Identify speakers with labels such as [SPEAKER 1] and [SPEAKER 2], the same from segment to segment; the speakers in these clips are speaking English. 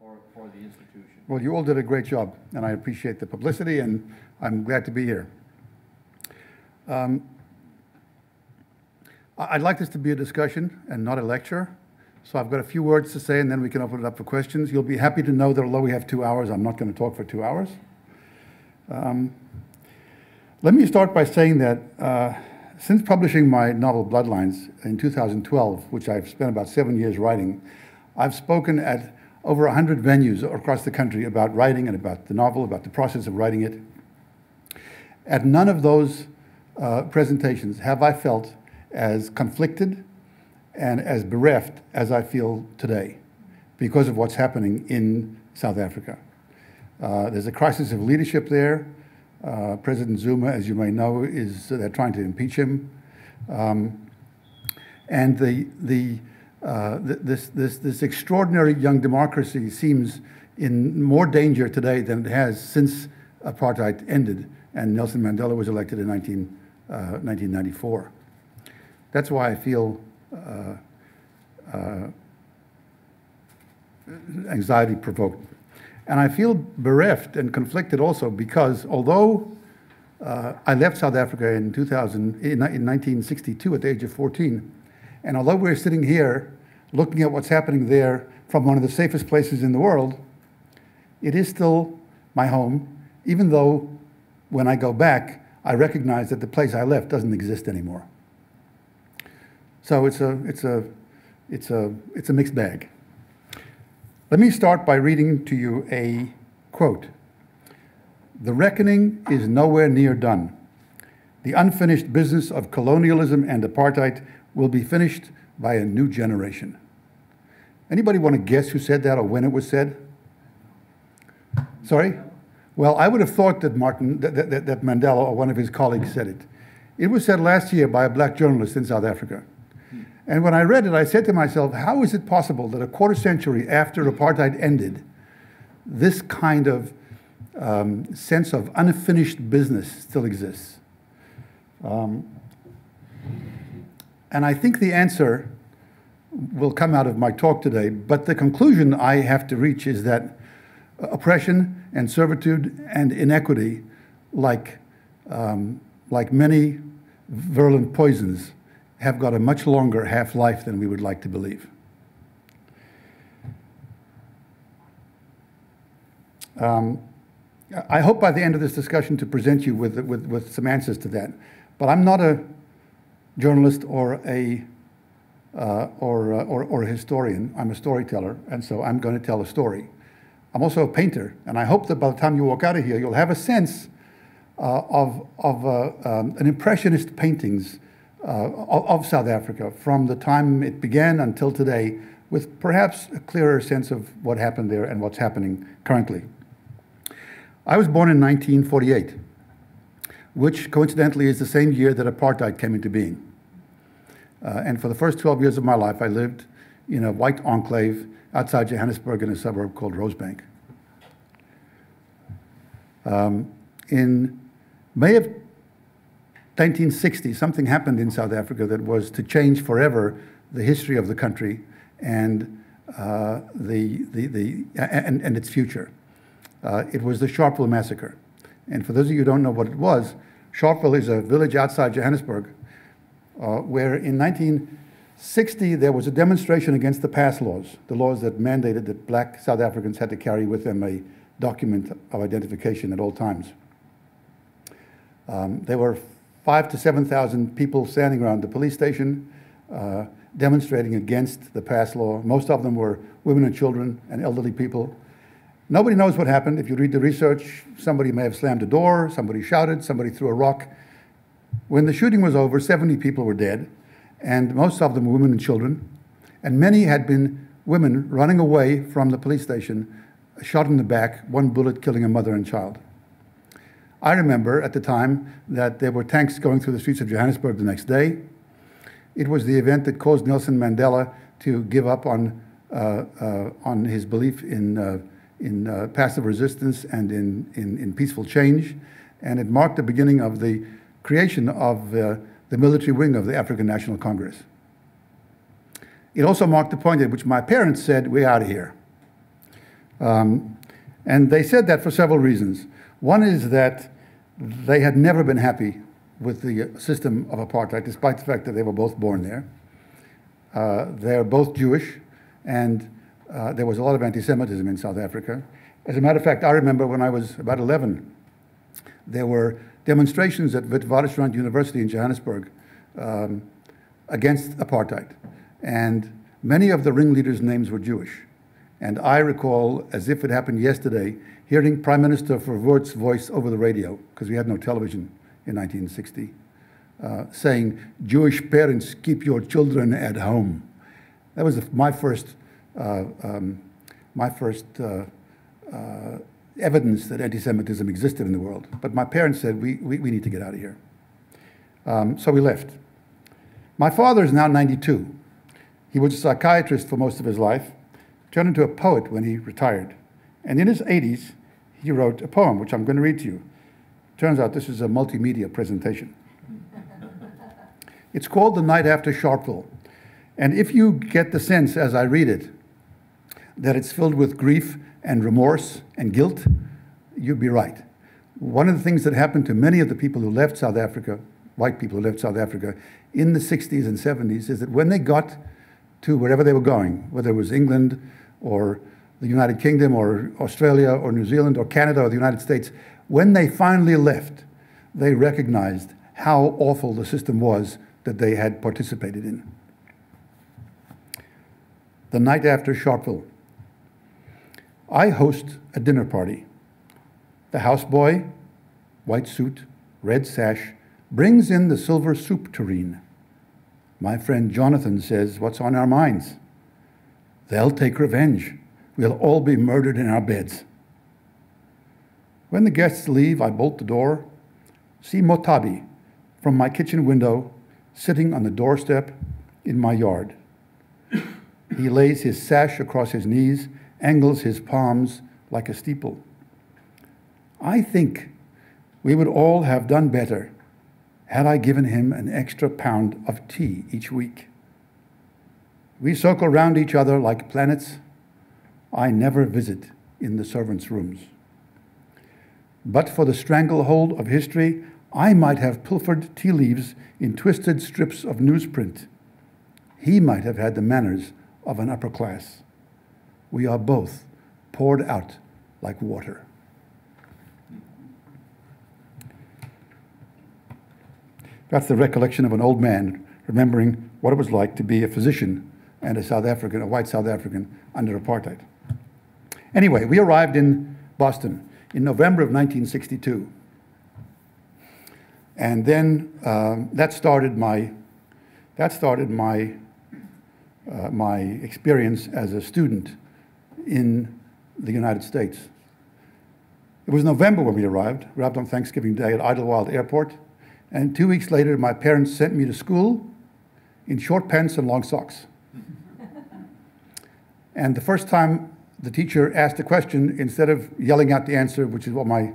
[SPEAKER 1] for, for the institution.
[SPEAKER 2] Well, you all did a great job, and I appreciate the publicity, and I'm glad to be here. Um, I'd like this to be a discussion and not a lecture. So I've got a few words to say, and then we can open it up for questions. You'll be happy to know that although we have two hours, I'm not going to talk for two hours. Um, let me start by saying that uh, since publishing my novel Bloodlines in 2012, which I've spent about seven years writing, I've spoken at over 100 venues across the country about writing and about the novel, about the process of writing it. At none of those uh, presentations have I felt as conflicted and as bereft as I feel today because of what's happening in South Africa. Uh, there's a crisis of leadership there. Uh, President Zuma, as you may know, is they're trying to impeach him. Um, and the, the, uh, this, this, this extraordinary young democracy seems in more danger today than it has since apartheid ended and Nelson Mandela was elected in 19, 1994. Uh, That's why I feel uh, uh, anxiety provoked. And I feel bereft and conflicted also because although uh, I left South Africa in, 2000, in, in 1962 at the age of 14, and although we're sitting here looking at what's happening there from one of the safest places in the world, it is still my home, even though when I go back, I recognize that the place I left doesn't exist anymore. So it's a, it's a, it's a, it's a mixed bag. Let me start by reading to you a quote. The reckoning is nowhere near done. The unfinished business of colonialism and apartheid will be finished by a new generation. Anybody want to guess who said that or when it was said? Sorry? Well, I would have thought that Martin, that, that, that Mandela or one of his colleagues said it. It was said last year by a black journalist in South Africa. And when I read it, I said to myself, how is it possible that a quarter century after apartheid ended, this kind of um, sense of unfinished business still exists? Um, and I think the answer will come out of my talk today, but the conclusion I have to reach is that oppression and servitude and inequity, like, um, like many virulent poisons, have got a much longer half-life than we would like to believe. Um, I hope by the end of this discussion to present you with, with, with some answers to that. But I'm not a journalist or a, uh, or, uh, or, or a historian. I'm a storyteller, and so I'm going to tell a story. I'm also a painter, and I hope that by the time you walk out of here, you'll have a sense uh, of, of uh, um, an impressionist paintings uh, of South Africa from the time it began until today, with perhaps a clearer sense of what happened there and what's happening currently. I was born in 1948, which coincidentally is the same year that apartheid came into being. Uh, and for the first 12 years of my life, I lived in a white enclave outside Johannesburg in a suburb called Rosebank. Um, in May of 1960, something happened in South Africa that was to change forever the history of the country and uh, the, the, the, and, and its future. Uh, it was the Sharpeville Massacre. And for those of you who don't know what it was, Sharpeville is a village outside Johannesburg uh, where in 1960 there was a demonstration against the pass laws, the laws that mandated that black South Africans had to carry with them a document of identification at all times. Um, there were five to 7,000 people standing around the police station uh, demonstrating against the pass law. Most of them were women and children and elderly people. Nobody knows what happened. If you read the research, somebody may have slammed a door, somebody shouted, somebody threw a rock. When the shooting was over, 70 people were dead, and most of them were women and children. And many had been women running away from the police station, shot in the back, one bullet killing a mother and child. I remember at the time that there were tanks going through the streets of Johannesburg the next day. It was the event that caused Nelson Mandela to give up on, uh, uh, on his belief in, uh, in uh, passive resistance and in, in, in, peaceful change. And it marked the beginning of the creation of uh, the military wing of the African National Congress. It also marked the point at which my parents said, we're out of here. Um, and they said that for several reasons. One is that they had never been happy with the system of apartheid, despite the fact that they were both born there. Uh, they're both Jewish, and uh, there was a lot of anti Semitism in South Africa. As a matter of fact, I remember when I was about 11, there were demonstrations at Witwatersrand University in Johannesburg um, against apartheid. And many of the ringleaders' names were Jewish. And I recall, as if it happened yesterday, hearing Prime Minister Verwoerd's voice over the radio, because we had no television in 1960, uh, saying, Jewish parents, keep your children at home. That was my first, um, my first uh, uh, evidence that anti-Semitism existed in the world. But my parents said, we, we, we need to get out of here. Um, so we left. My father is now 92. He was a psychiatrist for most of his life, turned into a poet when he retired. And in his 80s, he wrote a poem, which I'm going to read to you. Turns out this is a multimedia presentation. it's called The Night After Sharpeville. And if you get the sense as I read it that it's filled with grief and remorse and guilt, you'd be right. One of the things that happened to many of the people who left South Africa, white people who left South Africa in the 60s and 70s, is that when they got to wherever they were going, whether it was England or the United Kingdom or Australia or New Zealand or Canada or the United States, when they finally left, they recognized how awful the system was that they had participated in. The night after Sharpeville, I host a dinner party. The houseboy, white suit, red sash, brings in the silver soup tureen. My friend Jonathan says, What's on our minds? They'll take revenge. We'll all be murdered in our beds. When the guests leave, I bolt the door, see Motabi from my kitchen window sitting on the doorstep in my yard. He lays his sash across his knees, angles his palms like a steeple. I think we would all have done better had I given him an extra pound of tea each week. We circle round each other like planets. I never visit in the servants' rooms. But for the stranglehold of history, I might have pilfered tea leaves in twisted strips of newsprint. He might have had the manners of an upper class. We are both poured out like water. That's the recollection of an old man remembering what it was like to be a physician and a South African, a white South African under apartheid. Anyway, we arrived in Boston in November of 1962. And then um, that started my, that started my, uh, my experience as a student in the United States. It was November when we arrived, We arrived on Thanksgiving Day at Idlewild Airport. And two weeks later, my parents sent me to school in short pants and long socks. and the first time the teacher asked a question, instead of yelling out the answer, which is what my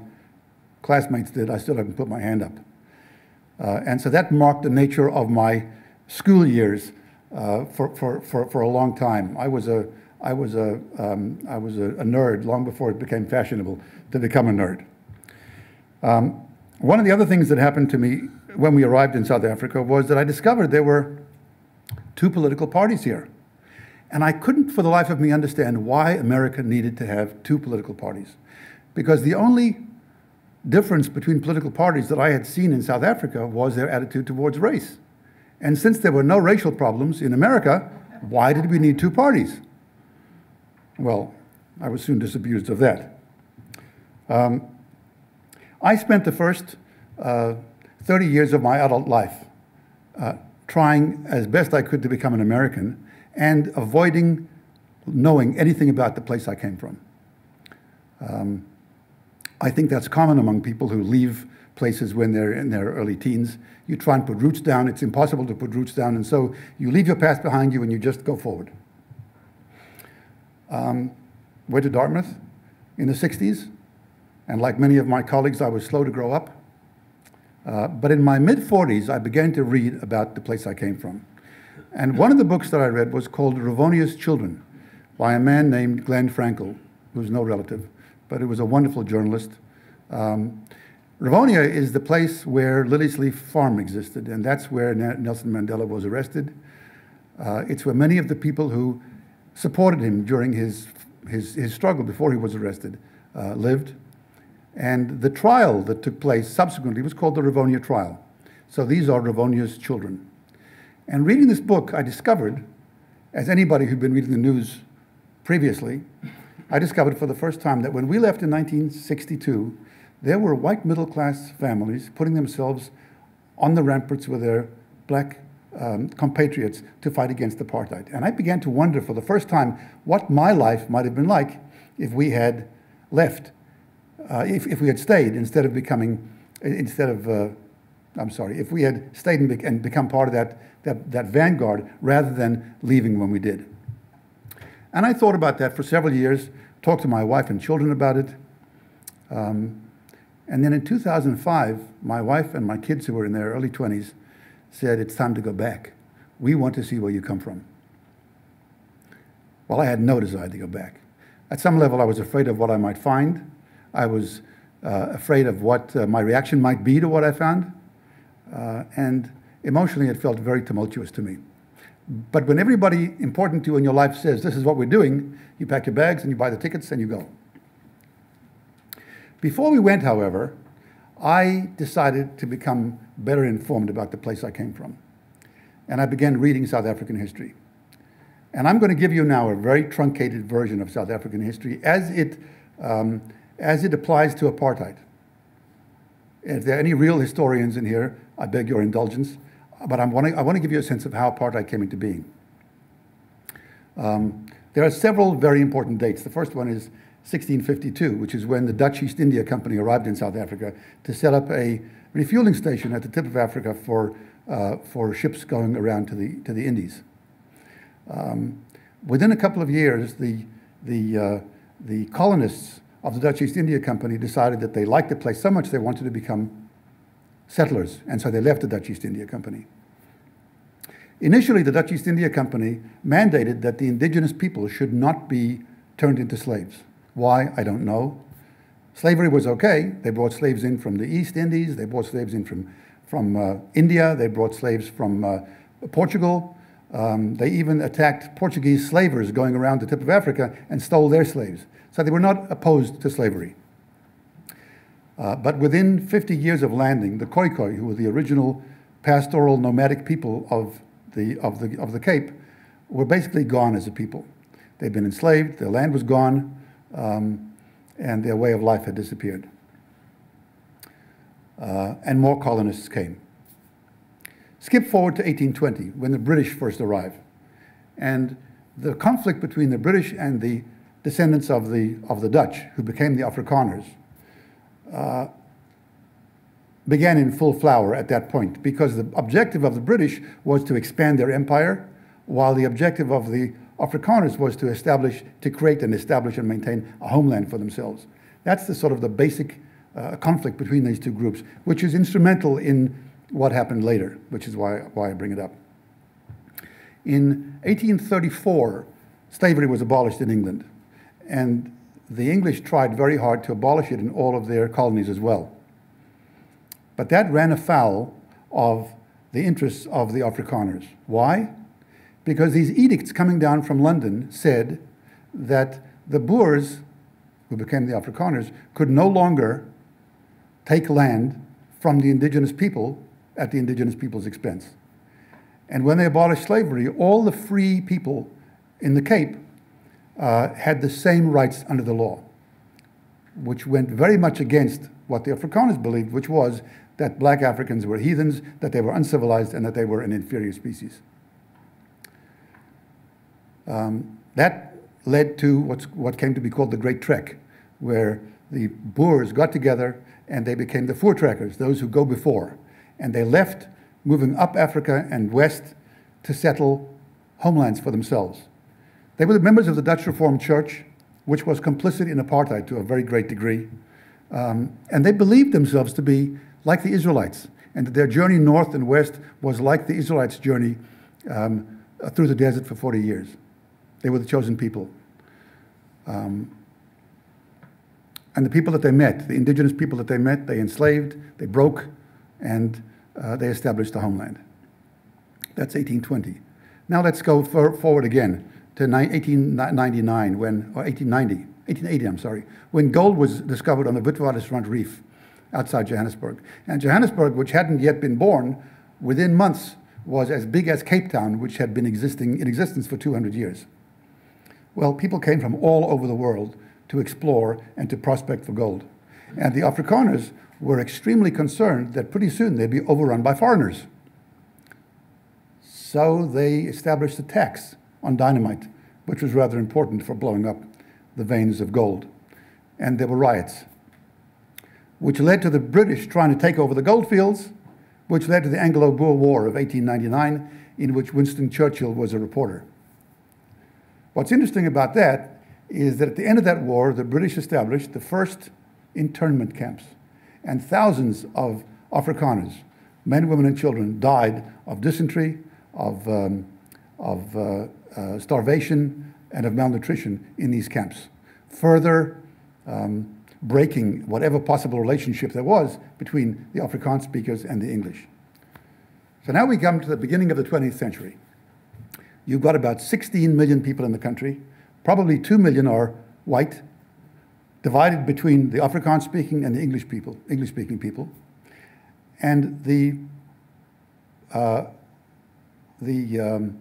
[SPEAKER 2] classmates did, I stood up and put my hand up. Uh, and so that marked the nature of my school years uh, for, for, for, for a long time. I was a, I was a, um, I was a, a, nerd long before it became fashionable to become a nerd. Um, one of the other things that happened to me when we arrived in South Africa was that I discovered there were two political parties here. And I couldn't for the life of me understand why America needed to have two political parties. Because the only difference between political parties that I had seen in South Africa was their attitude towards race. And since there were no racial problems in America, why did we need two parties? Well, I was soon disabused of that. Um, I spent the first uh, 30 years of my adult life uh, trying as best I could to become an American and avoiding knowing anything about the place I came from. Um, I think that's common among people who leave places when they're in their early teens. You try and put roots down, it's impossible to put roots down, and so you leave your past behind you and you just go forward. Um, went to Dartmouth in the 60s, and like many of my colleagues, I was slow to grow up. Uh, but in my mid 40s, I began to read about the place I came from. And one of the books that I read was called Rivonia's Children by a man named Glenn Frankel, who was no relative, but he was a wonderful journalist. Um, Rivonia is the place where Liliesleaf Farm existed, and that's where Nelson Mandela was arrested. Uh, it's where many of the people who supported him during his, his, his struggle before he was arrested uh, lived. And the trial that took place subsequently was called the Rivonia trial. So these are Rivonia's children. And reading this book, I discovered, as anybody who'd been reading the news previously, I discovered for the first time that when we left in 1962, there were white middle class families putting themselves on the ramparts with their black um, compatriots to fight against apartheid. And I began to wonder for the first time what my life might have been like if we had left, uh, if, if we had stayed instead of becoming, instead of, uh, I'm sorry, if we had stayed and, be and become part of that, that, that vanguard rather than leaving when we did. And I thought about that for several years, talked to my wife and children about it. Um, and then in 2005, my wife and my kids, who were in their early 20s, said, It's time to go back. We want to see where you come from. Well, I had no desire to go back. At some level, I was afraid of what I might find. I was uh, afraid of what uh, my reaction might be to what I found. Uh, and emotionally, it felt very tumultuous to me. But when everybody important to you in your life says, This is what we're doing, you pack your bags and you buy the tickets and you go. Before we went, however, I decided to become better informed about the place I came from. And I began reading South African history. And I'm going to give you now a very truncated version of South African history as it, um, as it applies to apartheid. If there are any real historians in here, I beg your indulgence. But I'm wanting, I want to give you a sense of how apartheid came into being. Um, there are several very important dates. The first one is 1652, which is when the Dutch East India Company arrived in South Africa to set up a refueling station at the tip of Africa for, uh, for ships going around to the, to the Indies. Um, within a couple of years, the, the, uh, the colonists of the Dutch East India Company decided that they liked the place so much they wanted to become settlers, and so they left the Dutch East India Company. Initially, the Dutch East India Company mandated that the indigenous people should not be turned into slaves. Why? I don't know. Slavery was okay. They brought slaves in from the East Indies. They brought slaves in from, from uh, India. They brought slaves from uh, Portugal. Um, they even attacked Portuguese slavers going around the tip of Africa and stole their slaves. So they were not opposed to slavery. Uh, but within 50 years of landing, the Khoikhoi, who were the original pastoral nomadic people of the, of the, of the Cape, were basically gone as a people. They'd been enslaved, their land was gone, um, and their way of life had disappeared. Uh, and more colonists came. Skip forward to 1820, when the British first arrived. And the conflict between the British and the descendants of the, of the Dutch, who became the Afrikaners, uh, began in full flower at that point because the objective of the British was to expand their empire, while the objective of the Afrikaners was to establish, to create and establish and maintain a homeland for themselves. That's the sort of the basic uh, conflict between these two groups, which is instrumental in what happened later, which is why, why I bring it up. In 1834, slavery was abolished in England, and the English tried very hard to abolish it in all of their colonies as well. But that ran afoul of the interests of the Afrikaners. Why? Because these edicts coming down from London said that the Boers, who became the Afrikaners, could no longer take land from the indigenous people at the indigenous people's expense. And when they abolished slavery, all the free people in the Cape uh, had the same rights under the law, which went very much against what the Afrikaners believed, which was that black Africans were heathens, that they were uncivilized, and that they were an inferior species. Um, that led to what's, what came to be called the Great Trek, where the Boers got together and they became the Voortrekkers, those who go before. And they left, moving up Africa and west to settle homelands for themselves. They were the members of the Dutch Reformed Church, which was complicit in apartheid to a very great degree. Um, and they believed themselves to be like the Israelites, and that their journey north and west was like the Israelites' journey um, through the desert for 40 years. They were the chosen people. Um, And the people that they met, the indigenous people that they met, they enslaved, they broke, and uh, they established a homeland. That's 1820. Now let's go for, forward again to 1899 when, or 1890, 1880, I'm sorry, when gold was discovered on the Witwatersrand Reef outside Johannesburg. And Johannesburg, which hadn't yet been born, within months was as big as Cape Town, which had been existing in existence for 200 years. Well, people came from all over the world to explore and to prospect for gold. And the Afrikaners were extremely concerned that pretty soon they'd be overrun by foreigners. So they established a tax on dynamite, which was rather important for blowing up the veins of gold. And there were riots, which led to the British trying to take over the goldfields, which led to the Anglo-Boer War of 1899, in which Winston Churchill was a reporter. What's interesting about that is that at the end of that war, the British established the first internment camps, and thousands of Afrikaners, men, women, and children, died of dysentery, of, um, of uh, uh, starvation, and of malnutrition in these camps, further um, breaking whatever possible relationship there was between the Afrikaans speakers and the English. So now we come to the beginning of the 20th century. You've got about 16 million people in the country. Probably 2 million are white, divided between the Afrikaans speaking and the English people, English speaking people. And the, uh, the um,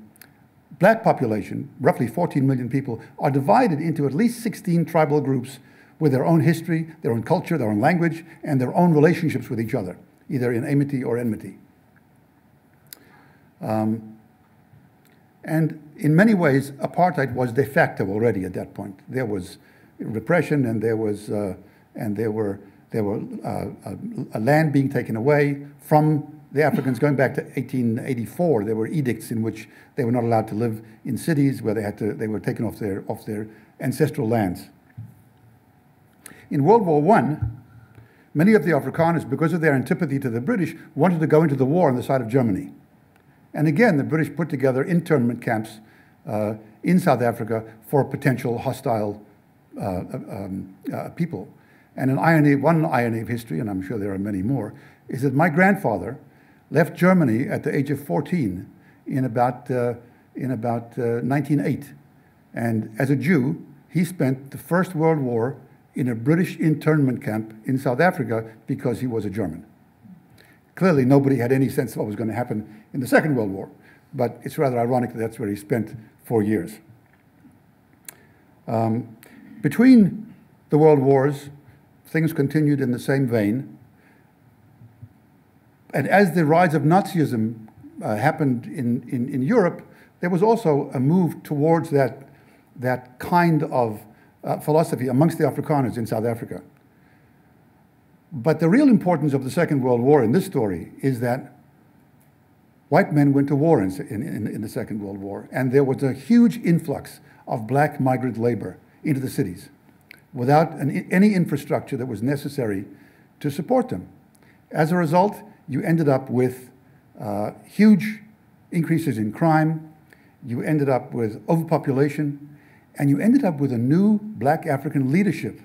[SPEAKER 2] black population, roughly 14 million people, are divided into at least 16 tribal groups with their own history, their own culture, their own language, and their own relationships with each other, either in amity or enmity. Um, and in many ways, apartheid was de facto already at that point. There was repression, and there was, uh, and there were, there were uh, a, a land being taken away from the Africans going back to 1884. There were edicts in which they were not allowed to live in cities, where they had to, they were taken off their, off their ancestral lands. In World War I, many of the Afrikaners, because of their antipathy to the British, wanted to go into the war on the side of Germany. And again, the British put together internment camps uh, in South Africa for potential hostile uh, um, uh, people. And an irony, one irony of history, and I'm sure there are many more, is that my grandfather left Germany at the age of 14 in about, uh, in about 1908. Uh, and as a Jew, he spent the First World War in a British internment camp in South Africa because he was a German. Clearly, nobody had any sense of what was going to happen in the Second World War, but it's rather ironic that that's where he spent four years. Um, between the world wars, things continued in the same vein. And as the rise of Nazism uh, happened in, in, in Europe, there was also a move towards that, that kind of uh, philosophy amongst the Afrikaners in South Africa. But the real importance of the Second World War in this story is that white men went to war in, in, in the Second World War, and there was a huge influx of black migrant labor into the cities without an, any infrastructure that was necessary to support them. As a result, you ended up with uh, huge increases in crime, you ended up with overpopulation, and you ended up with a new black African leadership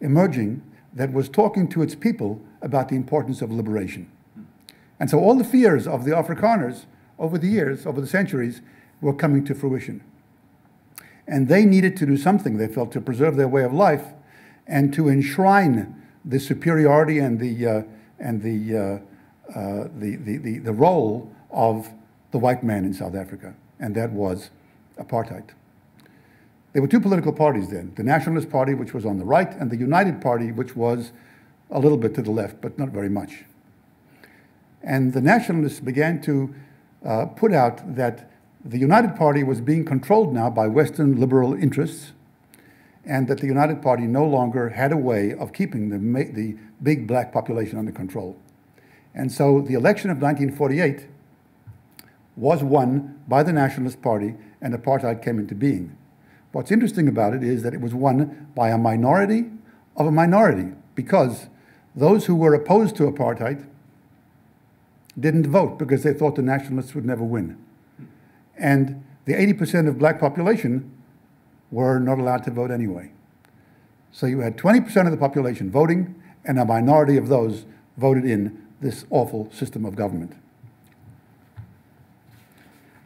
[SPEAKER 2] emerging that was talking to its people about the importance of liberation. And so all the fears of the Afrikaners over the years, over the centuries, were coming to fruition. And they needed to do something, they felt, to preserve their way of life and to enshrine the superiority and the, uh, and the, uh, uh, the, the, the, the role of the white man in South Africa, and that was apartheid. There were two political parties then the Nationalist Party, which was on the right, and the United Party, which was a little bit to the left, but not very much. And the Nationalists began to uh, put out that the United Party was being controlled now by Western liberal interests, and that the United Party no longer had a way of keeping the, the big black population under control. And so the election of 1948 was won by the Nationalist Party, and apartheid came into being. What's interesting about it is that it was won by a minority of a minority because those who were opposed to apartheid didn't vote because they thought the nationalists would never win. And the 80% of black population were not allowed to vote anyway. So you had 20% of the population voting, and a minority of those voted in this awful system of government.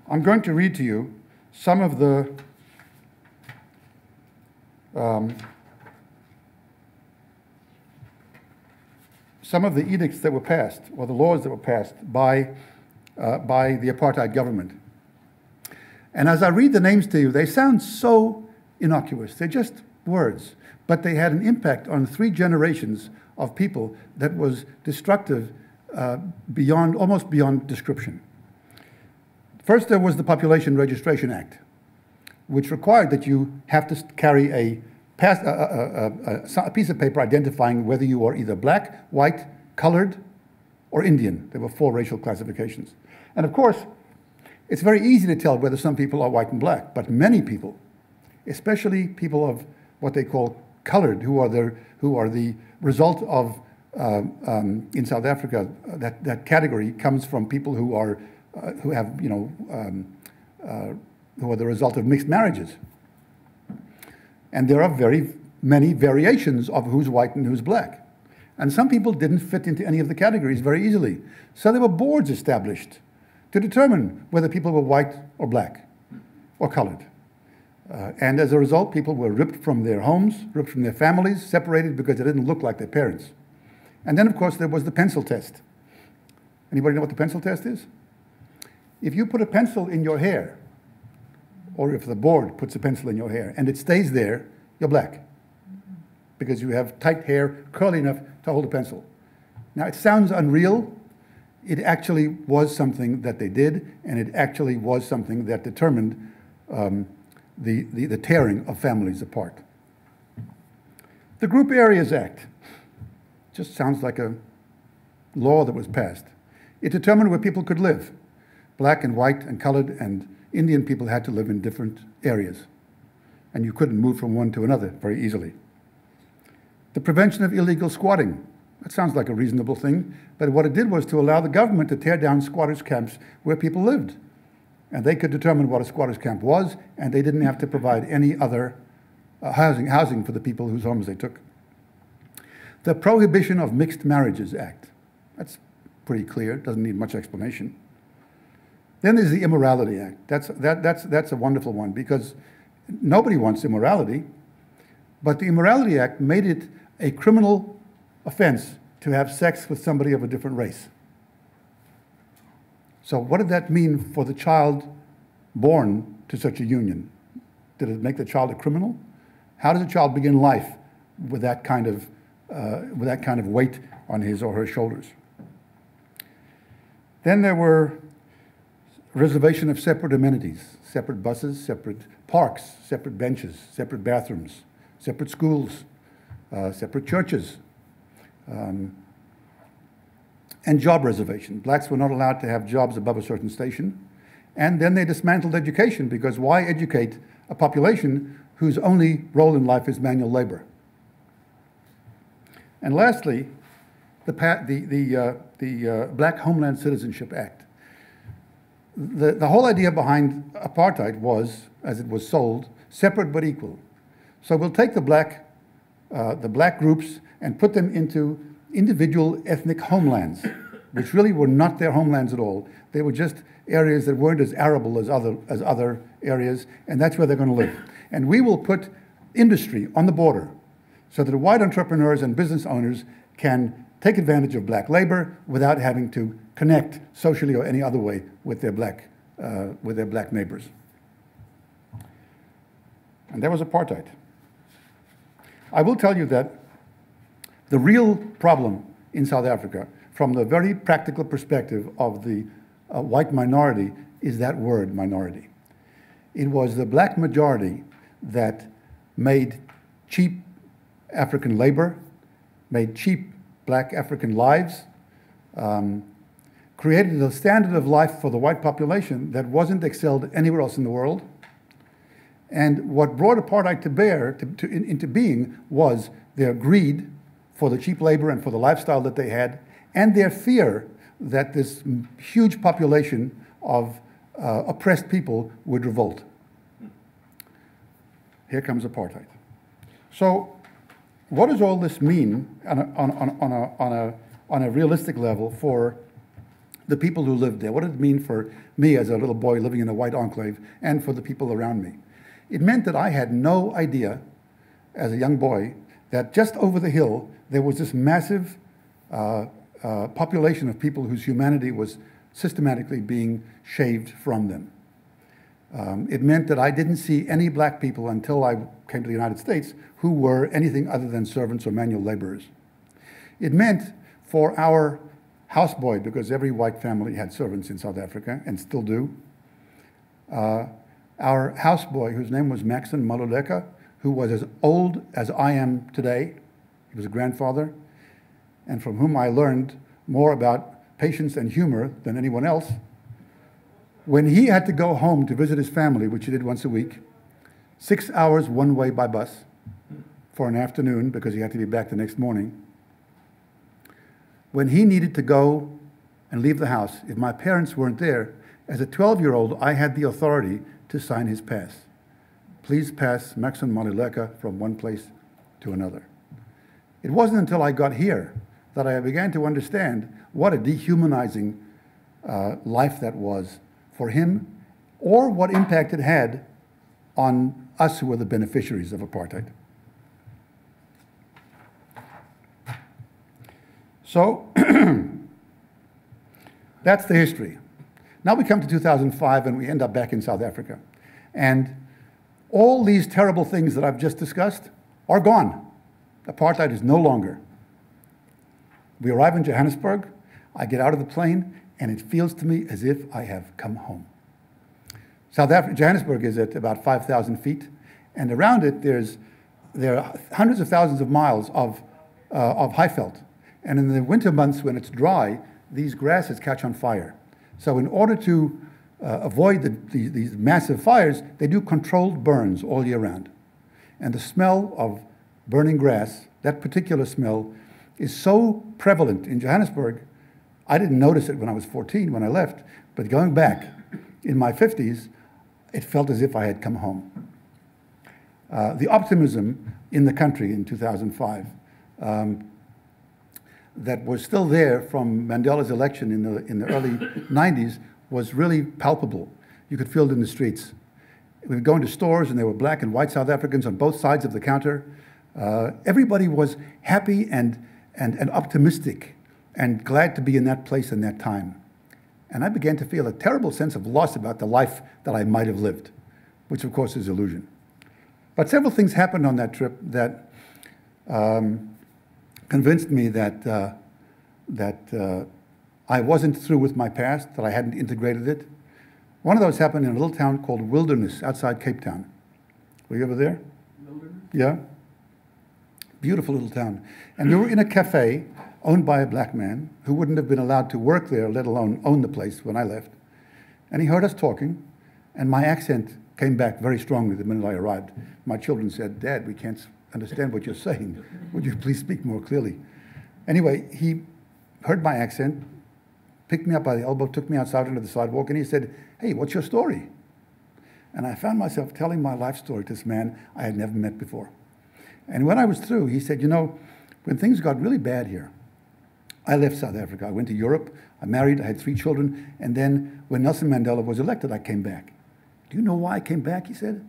[SPEAKER 2] I'm going to read to you some of the um, some of the edicts that were passed, or the laws that were passed by, uh, by the apartheid government. And as I read the names to you, they sound so innocuous. They're just words, but they had an impact on three generations of people that was destructive uh, beyond, almost beyond description. First, there was the Population Registration Act, which required that you have to carry a, pass, a, a, a, piece of paper identifying whether you are either black, white, colored, or Indian. There were four racial classifications. And of course, it's very easy to tell whether some people are white and black, but many people, especially people of what they call colored, who are the, who are the result of, uh, um, in South Africa, that, that category comes from people who are uh, who have, you know, um, uh, who are the result of mixed marriages. And there are very many variations of who's white and who's black. And some people didn't fit into any of the categories very easily. So there were boards established to determine whether people were white or black or colored. Uh, and as a result, people were ripped from their homes, ripped from their families, separated because they didn't look like their parents. And then, of course, there was the pencil test. Anybody know what the pencil test is? If you put a pencil in your hair, or if the board puts a pencil in your hair and it stays there, you're black because you have tight hair, curly enough to hold a pencil. Now, it sounds unreal. It actually was something that they did, and it actually was something that determined um, the, the, the tearing of families apart. The Group Areas Act just sounds like a law that was passed. It determined where people could live black and white and colored and Indian people had to live in different areas. And you couldn't move from one to another very easily. The prevention of illegal squatting. That sounds like a reasonable thing, but what it did was to allow the government to tear down squatters' camps where people lived. And they could determine what a squatters' camp was, and they didn't have to provide any other uh, housing, housing for the people whose homes they took. The Prohibition of Mixed Marriages Act. That's pretty clear, doesn't need much explanation. Then there's the Immorality Act. That's, that, that's, that's a wonderful one because nobody wants immorality, but the Immorality Act made it a criminal offense to have sex with somebody of a different race. So, what did that mean for the child born to such a union? Did it make the child a criminal? How does a child begin life with that kind of, uh, with that kind of weight on his or her shoulders? Then there were reservation of separate amenities, separate buses, separate parks, separate benches, separate bathrooms, separate schools, uh, separate churches, um, and job reservation. Blacks were not allowed to have jobs above a certain station. And then they dismantled education because why educate a population whose only role in life is manual labor? And lastly, the, the, the, uh, the uh, Black Homeland Citizenship Act the, the whole idea behind apartheid was, as it was sold, separate but equal. So we'll take the black, uh, the black groups and put them into individual ethnic homelands, which really were not their homelands at all. They were just areas that weren't as arable as other, as other areas, and that's where they're going to live. And we will put industry on the border so that white entrepreneurs and business owners can take advantage of black labor without having to connect socially or any other way with their black, uh, with their black neighbors. And there was apartheid. I will tell you that the real problem in South Africa, from the very practical perspective of the uh, white minority, is that word minority. It was the black majority that made cheap African labor, made cheap black African lives, um, created a standard of life for the white population that wasn't excelled anywhere else in the world. And what brought apartheid to bear, to, to, in, into being, was their greed for the cheap labor and for the lifestyle that they had, and their fear that this huge population of uh, oppressed people would revolt. Here comes apartheid. So what does all this mean on a, on, on, on, a, on, a, on a realistic level for the people who lived there? What did it mean for me as a little boy living in a white enclave and for the people around me? It meant that I had no idea as a young boy that just over the hill there was this massive uh, uh, population of people whose humanity was systematically being shaved from them. Um, it meant that I didn't see any black people until I came to the United States who were anything other than servants or manual laborers. It meant for our houseboy, because every white family had servants in South Africa and still do, uh, our houseboy, whose name was Maxon Maluleka, who was as old as I am today, he was a grandfather, and from whom I learned more about patience and humor than anyone else, when he had to go home to visit his family, which he did once a week, six hours one way by bus for an afternoon because he had to be back the next morning, when he needed to go and leave the house, if my parents weren't there, as a 12 year old, I had the authority to sign his pass. Please pass Maxon Maluleka from one place to another. It wasn't until I got here that I began to understand what a dehumanizing uh, life that was for him or what impact it had on us who were the beneficiaries of apartheid. So that's the history. Now we come to 2005 and we end up back in South Africa. And all these terrible things that I've just discussed are gone. Apartheid is no longer. We arrive in Johannesburg. I get out of the plane and it feels to me as if I have come home. South Africa, Johannesburg is at about 5,000 feet, and around it there's, there are hundreds of thousands of miles of, uh, of. And in the winter months when it's dry, these grasses catch on fire. So in order to uh, avoid the, the, these massive fires, they do controlled burns all year round. And the smell of burning grass, that particular smell, is so prevalent in Johannesburg I didn't notice it when I was 14 when I left, but going back in my 50s, it felt as if I had come home. Uh, the optimism in the country in 2005 um, that was still there from Mandela's election in the, in the early 90s was really palpable. You could feel it in the streets. We would go into stores and there were black and white South Africans on both sides of the counter. Uh, everybody was happy and, and, and optimistic and glad to be in that place in that time. And I began to feel a terrible sense of loss about the life that I might have lived, which of course is illusion. But several things happened on that trip that um, convinced me that, uh, that uh, I wasn't through with my past, that I hadn't integrated it. One of those happened in a little town called Wilderness outside Cape Town. Were you ever there? Wilderness? Yeah. Beautiful little town. And we were in a cafe owned by a black man who wouldn't have been allowed to work there, let alone own the place when I left. And he heard us talking, and my accent came back very strongly the minute I arrived. My children said, Dad, we can't understand what you're saying. Would you please speak more clearly? Anyway, he heard my accent, picked me up by the elbow, took me outside onto the sidewalk, and he said, Hey, what's your story? And I found myself telling my life story to this man I had never met before. And when I was through, he said, You know, when things got really bad here, I left South Africa. I went to Europe. I married. I had three children. And then when Nelson Mandela was elected, I came back. Do you know why I came back? He said.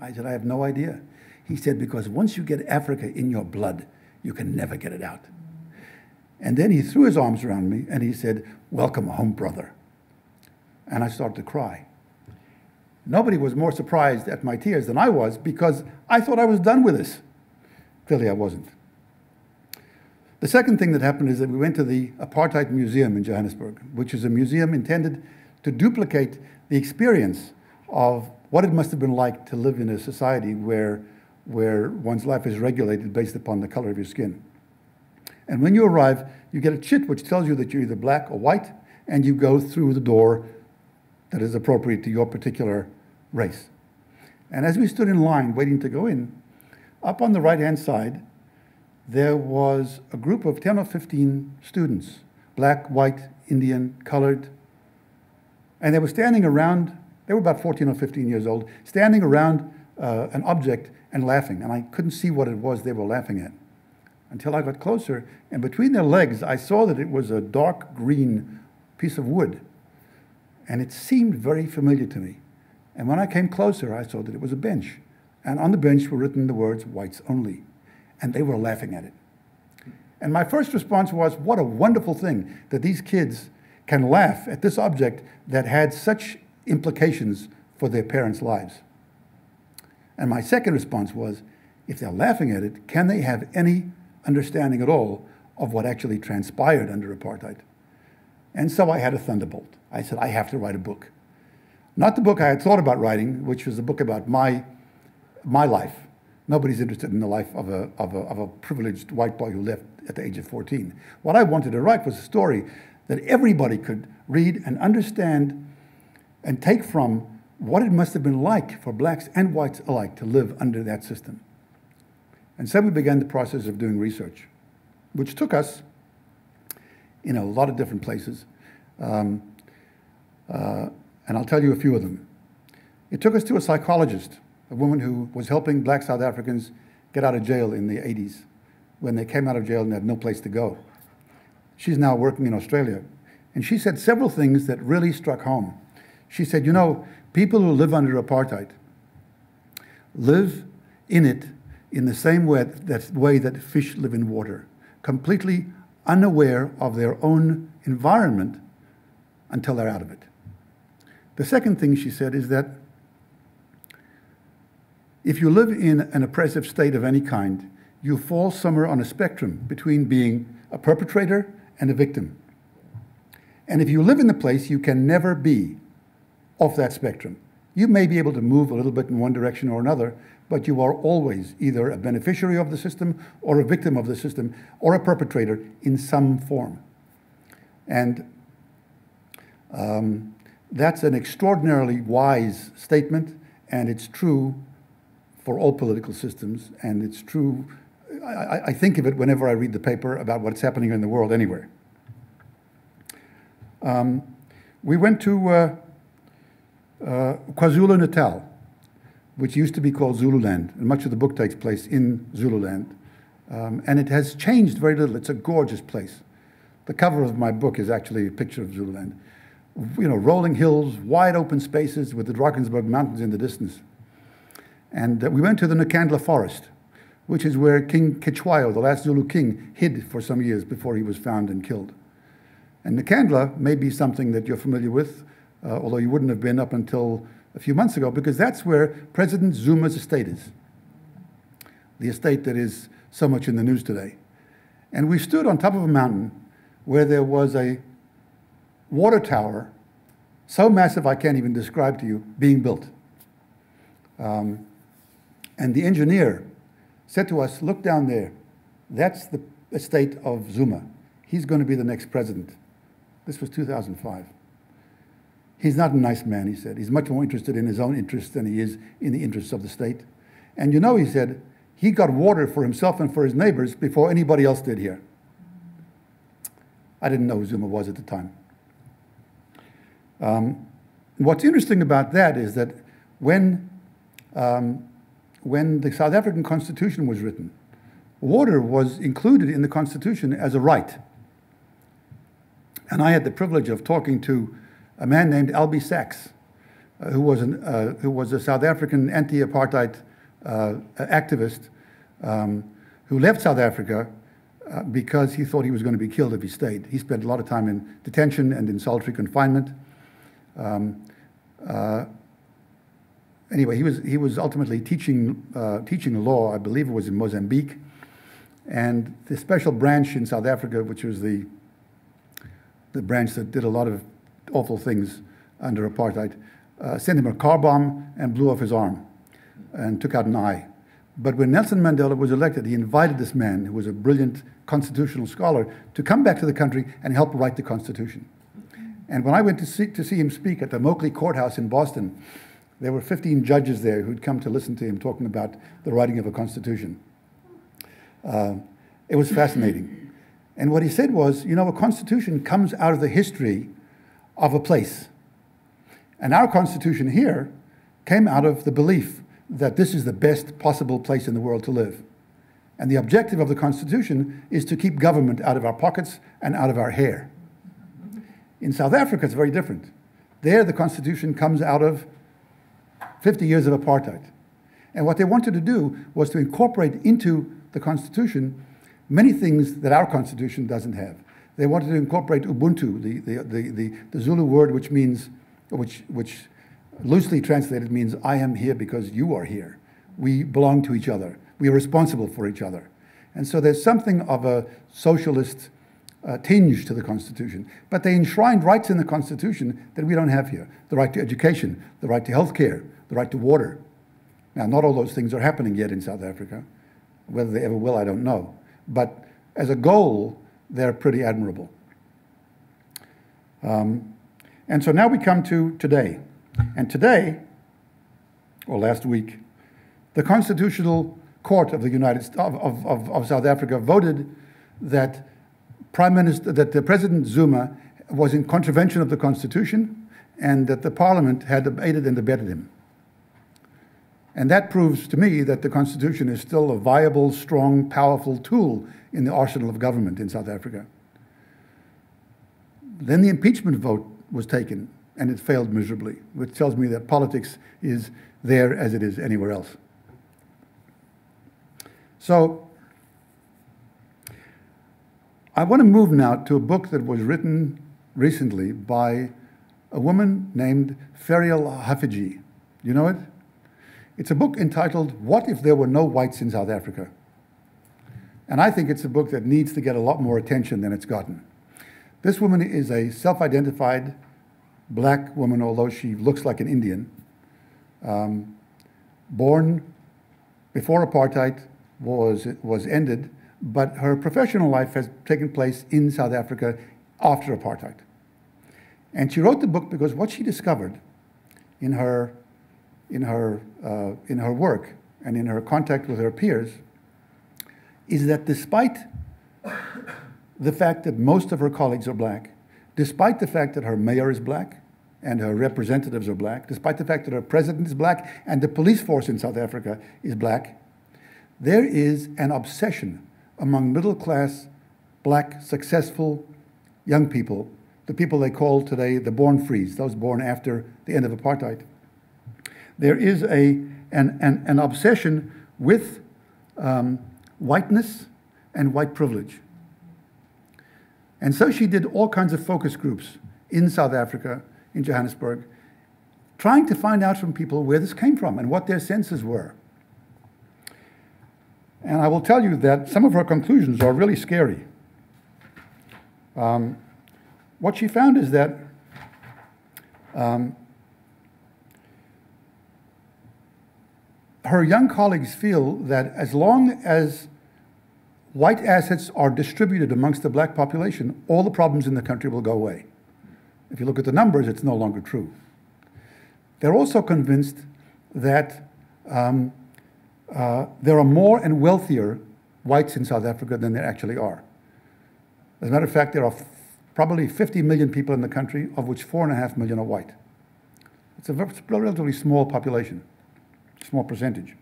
[SPEAKER 2] I said, I have no idea. He said, because once you get Africa in your blood, you can never get it out. And then he threw his arms around me and he said, Welcome home, brother. And I started to cry. Nobody was more surprised at my tears than I was because I thought I was done with this. Clearly, I wasn't. The second thing that happened is that we went to the Apartheid Museum in Johannesburg, which is a museum intended to duplicate the experience of what it must have been like to live in a society where, where one's life is regulated based upon the color of your skin. And when you arrive, you get a chit which tells you that you're either black or white, and you go through the door that is appropriate to your particular race. And as we stood in line waiting to go in, up on the right hand side there was a group of 10 or 15 students, black, white, Indian, colored, and they were standing around, they were about 14 or 15 years old, standing around uh, an object and laughing. And I couldn't see what it was they were laughing at. until I got closer, and between their legs, I saw that it was a dark green piece of wood. And it seemed very familiar to me. And when I came closer, I saw that it was a bench. And on the bench were written the words, whites only. And they were laughing at it. And my first response was, what a wonderful thing that these kids can laugh at this object that had such implications for their parents' lives. And my second response was, if they're laughing at it, can they have any understanding at all of what actually transpired under apartheid? And so I had a thunderbolt. I said, I have to write a book. Not the book I had thought about writing, which was a book about my, my life. Nobody's interested in the life of a, of, a, of a privileged white boy who left at the age of 14. What I wanted to write was a story that everybody could read and understand and take from what it must have been like for blacks and whites alike to live under that system. And so we began the process of doing research, which took us in a lot of different places. Um, uh, and I'll tell you a few of them. It took us to a psychologist, a woman who was helping black South Africans get out of jail in the 80s when they came out of jail and had no place to go. She's now working in Australia. And she said several things that really struck home. She said, You know, people who live under apartheid live in it in the same way that, way that fish live in water, completely unaware of their own environment until they're out of it. The second thing she said is that if you live in an oppressive state of any kind, you fall somewhere on a spectrum between being a perpetrator and a victim. And if you live in the place, you can never be off that spectrum. You may be able to move a little bit in one direction or another, but you are always either a beneficiary of the system or a victim of the system or a perpetrator in some form. And um, that's an extraordinarily wise statement, and it's true for all political systems, and it's true. I, I think of it whenever I read the paper about what's happening in the world anywhere. Um, we went to uh, uh, KwaZulu Natal, which used to be called Zululand, and much of the book takes place in Zululand. Um, and it has changed very little. It's a gorgeous place. The cover of my book is actually a picture of Zululand. You know, rolling hills, wide open spaces with the Drakensberg Mountains in the distance. And uh, we went to the Nkandla Forest, which is where King Cetshwayo, the last Zulu king, hid for some years before he was found and killed. And Nkandla may be something that you're familiar with, uh, although you wouldn't have been up until a few months ago, because that's where President Zuma's estate is, the estate that is so much in the news today. And we stood on top of a mountain where there was a water tower so massive I can't even describe to you being built. Um, and the engineer said to us, Look down there. That's the estate of Zuma. He's going to be the next president. This was 2005. He's not a nice man, he said. He's much more interested in his own interests than he is in the interests of the state. And you know, he said, he got water for himself and for his neighbors before anybody else did here. I didn't know who Zuma was at the time. Um, what's interesting about that is that when, um, when the South African Constitution was written, water was included in the Constitution as a right. And I had the privilege of talking to a man named Albie Sachs, uh, who, was an, uh, who was a South African anti apartheid uh, activist um, who left South Africa uh, because he thought he was going to be killed if he stayed. He spent a lot of time in detention and in solitary confinement. Um, uh, anyway, he was, he was ultimately teaching, teaching law, I believe it was in Mozambique. And the special branch in South Africa, which was the the branch that did a lot of awful things under apartheid, uh, sent him a car bomb and blew off his arm and took out an eye. But when Nelson Mandela was elected, he invited this man, who was a brilliant constitutional scholar, to come back to the country and help write the Constitution. And when I went to see, to see him speak at the Moakley Courthouse in Boston, there were 15 judges there who'd come to listen to him talking about the writing of a Constitution. Uh, it was fascinating. And what he said was, you know, a constitution comes out of the history of a place. And our constitution here came out of the belief that this is the best possible place in the world to live. And the objective of the Constitution is to keep government out of our pockets and out of our hair. In South Africa, it's very different. There, the Constitution comes out of 50 years of apartheid. And what they wanted to do was to incorporate into the Constitution many things that our Constitution doesn't have. They wanted to incorporate Ubuntu, the, the, the, the, the Zulu word which means, which, which loosely translated means I am here because you are here. We belong to each other. We are responsible for each other. And so there's something of a socialist uh, tinge to the Constitution. But they enshrined rights in the Constitution that we don't have here the right to education, the right to health care, the right to water. Now, not all those things are happening yet in South Africa. Whether they ever will, I don't know. But as a goal, they're pretty admirable. Um, and so now we come to today. And today, or last week, the Constitutional Court of the United of, of, of South Africa voted that Prime Minister that the President Zuma was in contravention of the Constitution and that the Parliament had aided and abetted him. And that proves to me that the Constitution is still a viable, strong, powerful tool in the arsenal of government in South Africa. Then the impeachment vote was taken, and it failed miserably, which tells me that politics is there as it is anywhere else. So I want to move now to a book that was written recently by a woman named Ferial Haffajee. You know it? It's a book entitled What If There Were No Whites in South Africa? And I think it's a book that needs to get a lot more attention than it's gotten. This woman is a self identified black woman, although she looks like an Indian, um, born before apartheid was, was ended, but her professional life has taken place in South Africa after apartheid. And she wrote the book because what she discovered in her in her, uh, in her work and in her contact with her peers is that despite the fact that most of her colleagues are black, despite the fact that her mayor is black and her representatives are black, despite the fact that her president is black and the police force in South Africa is black, there is an obsession among middle class, black, successful young people, the people they call today the born frees, those born after the end of apartheid. There is a, an, an, an obsession with um, whiteness and white privilege. And so she did all kinds of focus groups in South Africa, in Johannesburg, trying to find out from people where this came from and what their senses were. And I will tell you that some of her conclusions are really scary. Um, what she found is that um, her young colleagues feel that as long as white assets are distributed amongst the black population, all the problems in the country will go away. If you look at the numbers, it's no longer true. They're also convinced that um, uh, there are more and wealthier whites in South Africa than there actually are. As a matter of fact, there are probably 50 million people in the country, of which four and a half million are white. It's a relatively small population small percentage.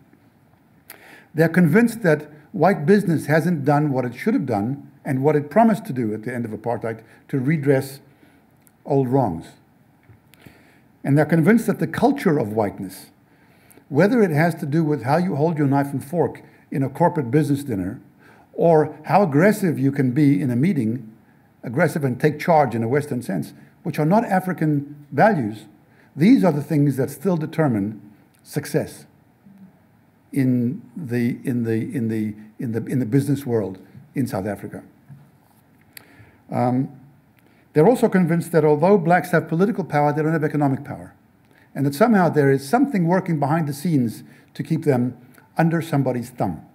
[SPEAKER 2] They're convinced that white business hasn't done what it should have done and what it promised to do at the end of apartheid to redress old wrongs. And they're convinced that the culture of whiteness, whether it has to do with how you hold your knife and fork in a corporate business dinner, or how aggressive you can be in a meeting, aggressive and take charge in a Western sense, which are not African values, these are the things that still determine success in the, in the, in the, in the, in the business world in South Africa. Um, they're also convinced that although blacks have political power, they don't have economic power. And that somehow there is something working behind the scenes to keep them under somebody's thumb.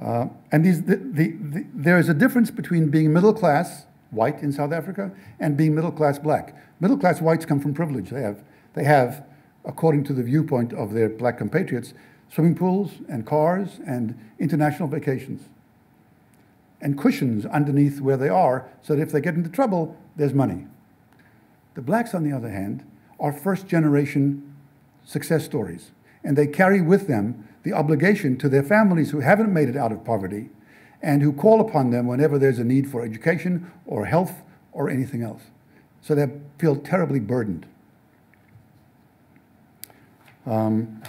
[SPEAKER 2] Uh, and these, the, the, the, there is a difference between being middle class white in South Africa and being middle class black. Middle class whites come from privilege. They have, they have according to the viewpoint of their black compatriots, swimming pools and cars and international vacations. And cushions underneath where they are so that if they get into trouble, there's money. The blacks, on the other hand, are first generation success stories. and they carry with them the obligation to their families who haven't made it out of poverty and who call upon them whenever there's a need for education or health or anything else. So they feel terribly burdened. Um,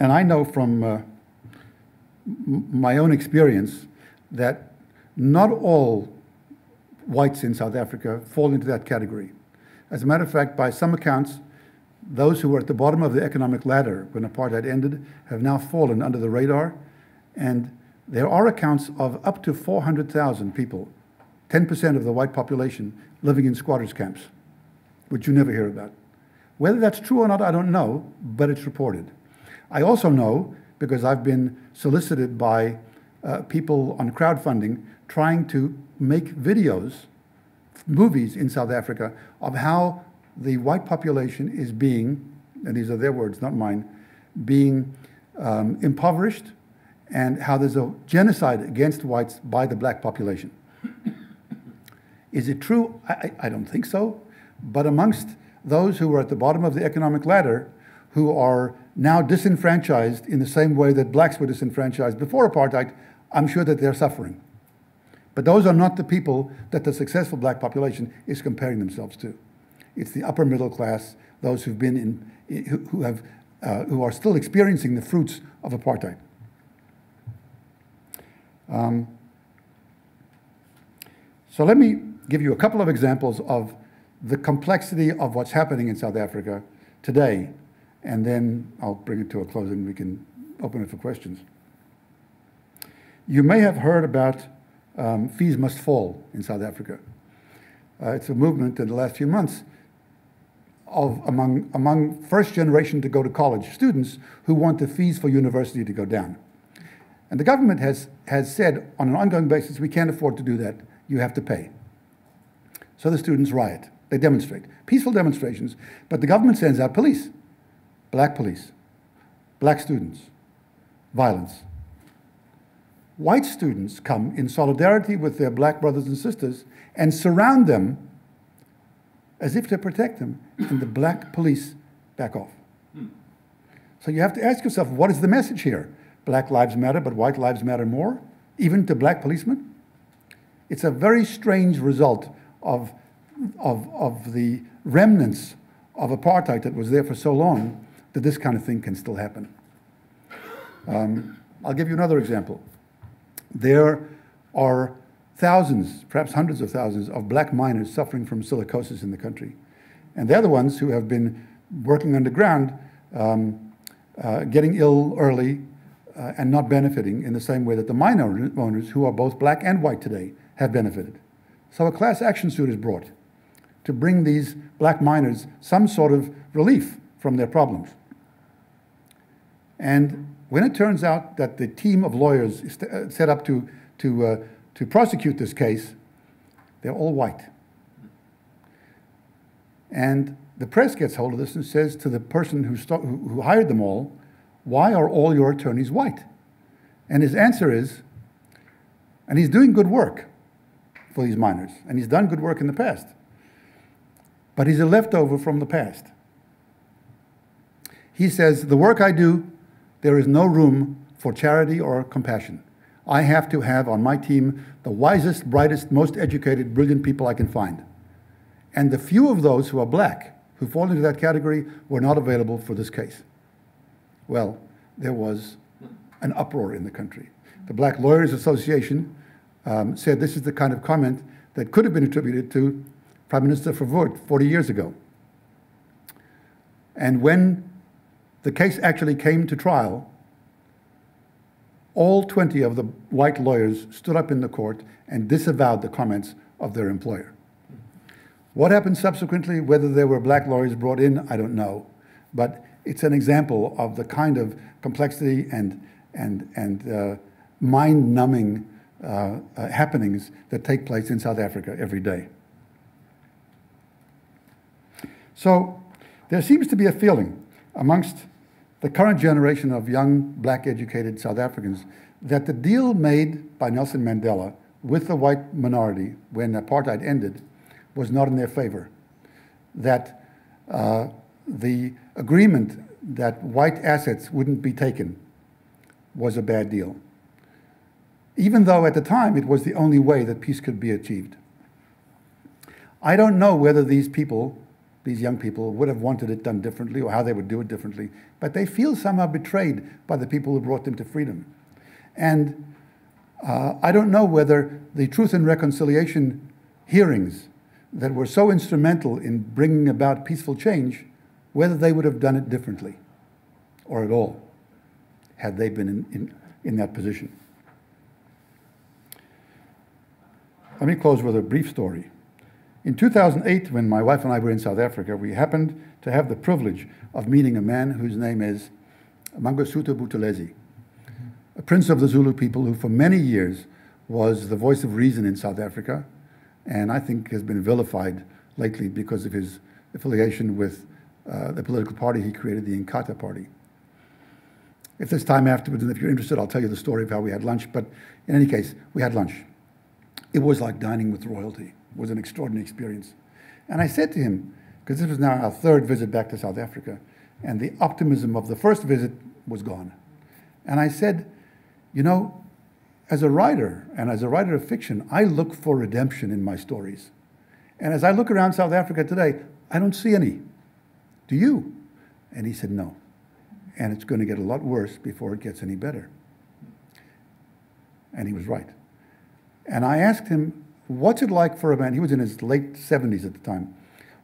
[SPEAKER 2] and I know from uh, my own experience that not all whites in South Africa fall into that category. As a matter of fact, by some accounts, those who were at the bottom of the economic ladder when apartheid ended have now fallen under the radar. And there are accounts of up to 400,000 people, 10% of the white population, living in squatters' camps, which you never hear about. Whether that's true or not, I don't know, but it's reported. I also know, because I've been solicited by uh, people on crowdfunding trying to make videos, movies in South Africa, of how the white population is being, and these are their words, not mine, being um, impoverished, and how there's a genocide against whites by the black population. Is it true? I, I don't think so. But amongst those who are at the bottom of the economic ladder, who are now disenfranchised in the same way that blacks were disenfranchised before apartheid, I'm sure that they're suffering. But those are not the people that the successful black population is comparing themselves to. It's the upper middle class, those who've been in, who, have, uh, who are still experiencing the fruits of apartheid. Um, so let me give you a couple of examples of the complexity of what's happening in South Africa today, and then I'll bring it to a close and we can open it for questions. You may have heard about um, fees must fall in South Africa. Uh, it's a movement in the last few months of among, among first generation to go to college students who want the fees for university to go down. And the government has, has said on an ongoing basis, we can't afford to do that, you have to pay. So the students riot, they demonstrate, peaceful demonstrations, but the government sends out police, black police, black students, violence. White students come in solidarity with their black brothers and sisters and surround them as if to protect them, and the black police back off. So you have to ask yourself, what is the message here? Black lives matter, but white lives matter more, even to black policemen? It's a very strange result of, of, of the remnants of apartheid that was there for so long that this kind of thing can still happen. Um, I'll give you another example. There are thousands, perhaps hundreds of thousands, of black miners suffering from silicosis in the country. And they're the ones who have been working underground, um, uh, getting ill early, uh, and not benefiting in the same way that the mine owners, who are both black and white today, have benefited. So a class action suit is brought to bring these black miners some sort of relief from their problems. And when it turns out that the team of lawyers uh, set up to, to, uh, to prosecute this case, they're all white. And the press gets hold of this and says to the person who, who hired them all, Why are all your attorneys white? And his answer is, and he's doing good work for these miners, and he's done good work in the past, but he's a leftover from the past. He says, The work I do there is no room for charity or compassion. I have to have on my team the wisest, brightest, most educated, brilliant people I can find. And the few of those who are black, who fall into that category, were not available for this case. Well, there was an uproar in the country. The Black Lawyers Association um, said this is the kind of comment that could have been attributed to Prime Minister Verwoerd 40 years ago. And when the case actually came to trial, all 20 of the white lawyers stood up in the court and disavowed the comments of their employer. What happened subsequently, whether there were black lawyers brought in, I don't know. But it's an example of the kind of complexity and, and, and uh, mind numbing uh, uh, happenings that take place in South Africa every day. So there seems to be a feeling amongst the current generation of young black educated South Africans that the deal made by Nelson Mandela with the white minority when apartheid ended was not in their favor. That uh, the agreement that white assets wouldn't be taken was a bad deal. Even though at the time it was the only way that peace could be achieved. I don't know whether these people, these young people, would have wanted it done differently or how they would do it differently, but they feel somehow betrayed by the people who brought them to freedom. And uh, I don't know whether the Truth and Reconciliation hearings that were so instrumental in bringing about peaceful change, whether they would have done it differently or at all had they been in, in, in that position. Let me close with a brief story. In 2008, when my wife and I were in South Africa, we happened to have the privilege of meeting a man whose name is Mangosuthu Buthelezi a prince of the Zulu people who for many years was the voice of reason in South Africa, and I think has been vilified lately because of his affiliation with uh, the political party he created, the Inkatha Party. If there's time afterwards, and if you're interested, I'll tell you the story of how we had lunch. But in any case, we had lunch. It was like dining with royalty. It was an extraordinary experience. And I said to him, because this was now our third visit back to South Africa, and the optimism of the first visit was gone. And I said, you know, as a writer and as a writer of fiction, I look for redemption in my stories. And as I look around South Africa today, I don't see any. Do you? And he said, no. And it's going to get a lot worse before it gets any better. And he was right. And I asked him, what's it like for a man? He was in his late 70s at the time.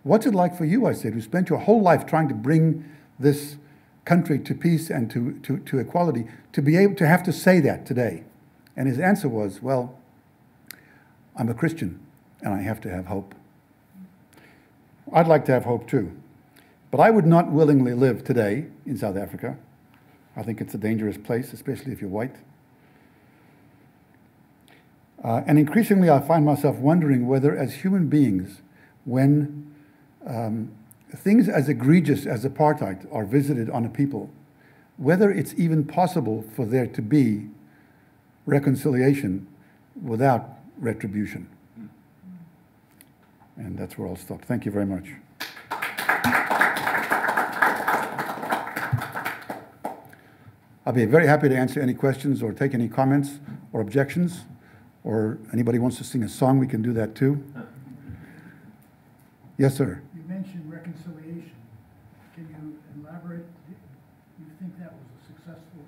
[SPEAKER 2] What's it like for you, I said, who spent your whole life trying to bring this country to peace and to, to, to equality, to be able to have to say that today? And his answer was, well, I'm a Christian and I have to have hope. I'd like to have hope too. But I would not willingly live today in South Africa. I think it's a dangerous place, especially if you're white. Uh, and increasingly, I find myself wondering whether, as human beings, when um, things as egregious as apartheid are visited on a people, whether it's even possible for there to be reconciliation without retribution. And that's where I'll stop. Thank you very much. I'll be very happy to answer any questions or take any comments or objections, or anybody wants to sing a song, we can do that too. Yes, sir.
[SPEAKER 1] You mentioned reconciliation. Can you elaborate? Do you think that was a successful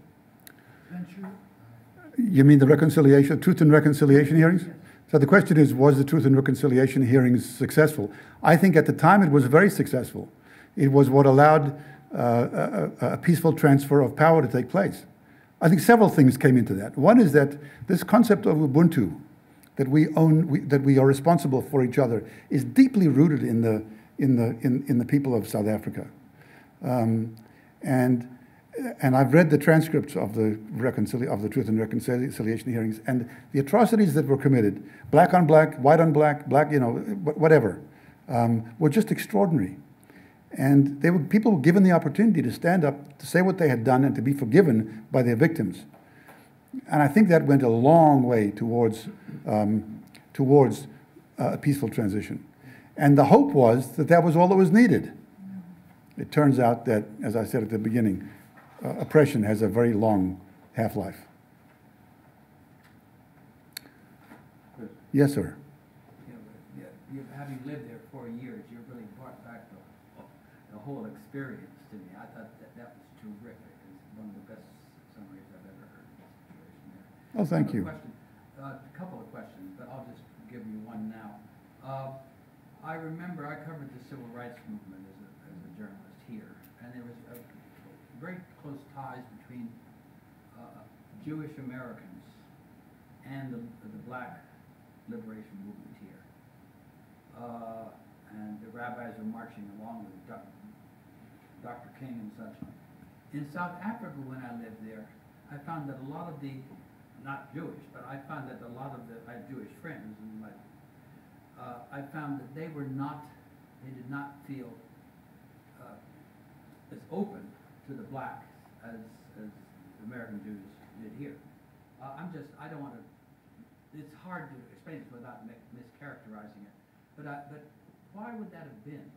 [SPEAKER 1] venture?
[SPEAKER 2] You mean the reconciliation, truth and reconciliation hearings?
[SPEAKER 1] Yes.
[SPEAKER 2] So the question is, was the truth and reconciliation hearings successful? I think at the time it was very successful. It was what allowed uh, a, a peaceful transfer of power to take place. I think several things came into that. One is that this concept of Ubuntu, that we own, we, that we are responsible for each other, is deeply rooted in the, in the, in, in the people of South Africa. Um, and, and I've read the transcripts of the, reconcili- of the Truth and Reconciliation hearings, and the atrocities that were committed, black on black, white on black, black, you know, whatever, um, were just extraordinary. And they were, people were given the opportunity to stand up, to say what they had done, and to be forgiven by their victims. And I think that went a long way towards, um, towards uh, a peaceful transition. And the hope was that that was all that was needed. It turns out that, as I said at the beginning, uh, oppression has a very long half life. Yes, sir.
[SPEAKER 3] You know, yeah, having lived there four years, you really brought back the, the whole experience to me. I thought that that was terrific. It's one of the best summaries I've ever heard of the situation there.
[SPEAKER 2] Oh, thank
[SPEAKER 3] I have a
[SPEAKER 2] you.
[SPEAKER 3] question, uh, a couple of questions, but I'll just give you one now. Uh, I remember I covered the civil rights movement as a, as a journalist here, and there was a very close ties between uh, Jewish Americans and the, the black liberation movement here. Uh, and the rabbis were marching along with Doc- Dr. King and such. In South Africa, when I lived there, I found that a lot of the, not Jewish, but I found that a lot of the, have Jewish friends, and my, uh, I found that they were not, they did not feel uh, as open to the blacks as, as American Jews did here. Uh, I'm just, I don't want to, it's hard to explain this without mischaracterizing it. But I, but why would that have been?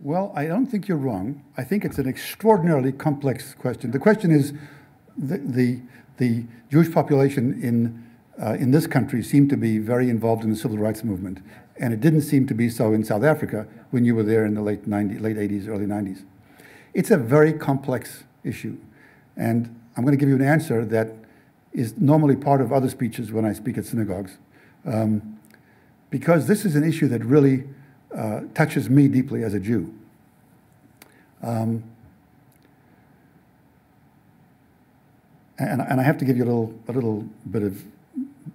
[SPEAKER 2] Well, I don't think you're wrong. I think it's an extraordinarily complex question. The question is the, the, the Jewish population in, uh, in this country seemed to be very involved in the civil rights movement, and it didn't seem to be so in South Africa when you were there in the late, 90, late 80s, early 90s. It's a very complex issue, and I'm going to give you an answer that is normally part of other speeches when I speak at synagogues, um, because this is an issue that really uh, touches me deeply as a Jew. Um, and, and I have to give you a little, a little bit of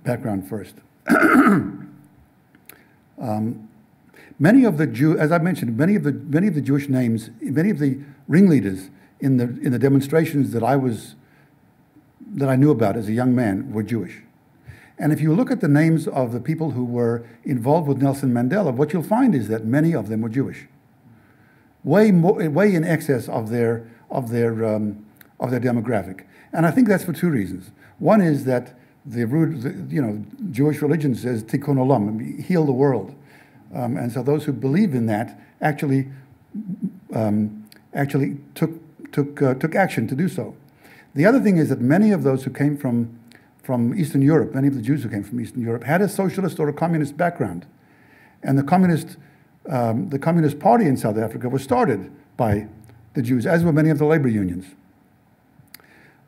[SPEAKER 2] background first. um, many of the Jew, as I mentioned, many of the many of the Jewish names, many of the ringleaders in the in the demonstrations that I was that I knew about as a young man were Jewish. And if you look at the names of the people who were involved with Nelson Mandela, what you'll find is that many of them were Jewish, way more, way in excess of their of their um, of their demographic. And I think that's for two reasons. One is that the, the you know Jewish religion says tikkun olam, heal the world, um, and so those who believe in that actually um, actually took took uh, took action to do so. The other thing is that many of those who came from from Eastern Europe, many of the Jews who came from Eastern Europe, had a socialist or a communist background. And the communist, um, the communist party in South Africa was started by the Jews, as were many of the labor unions.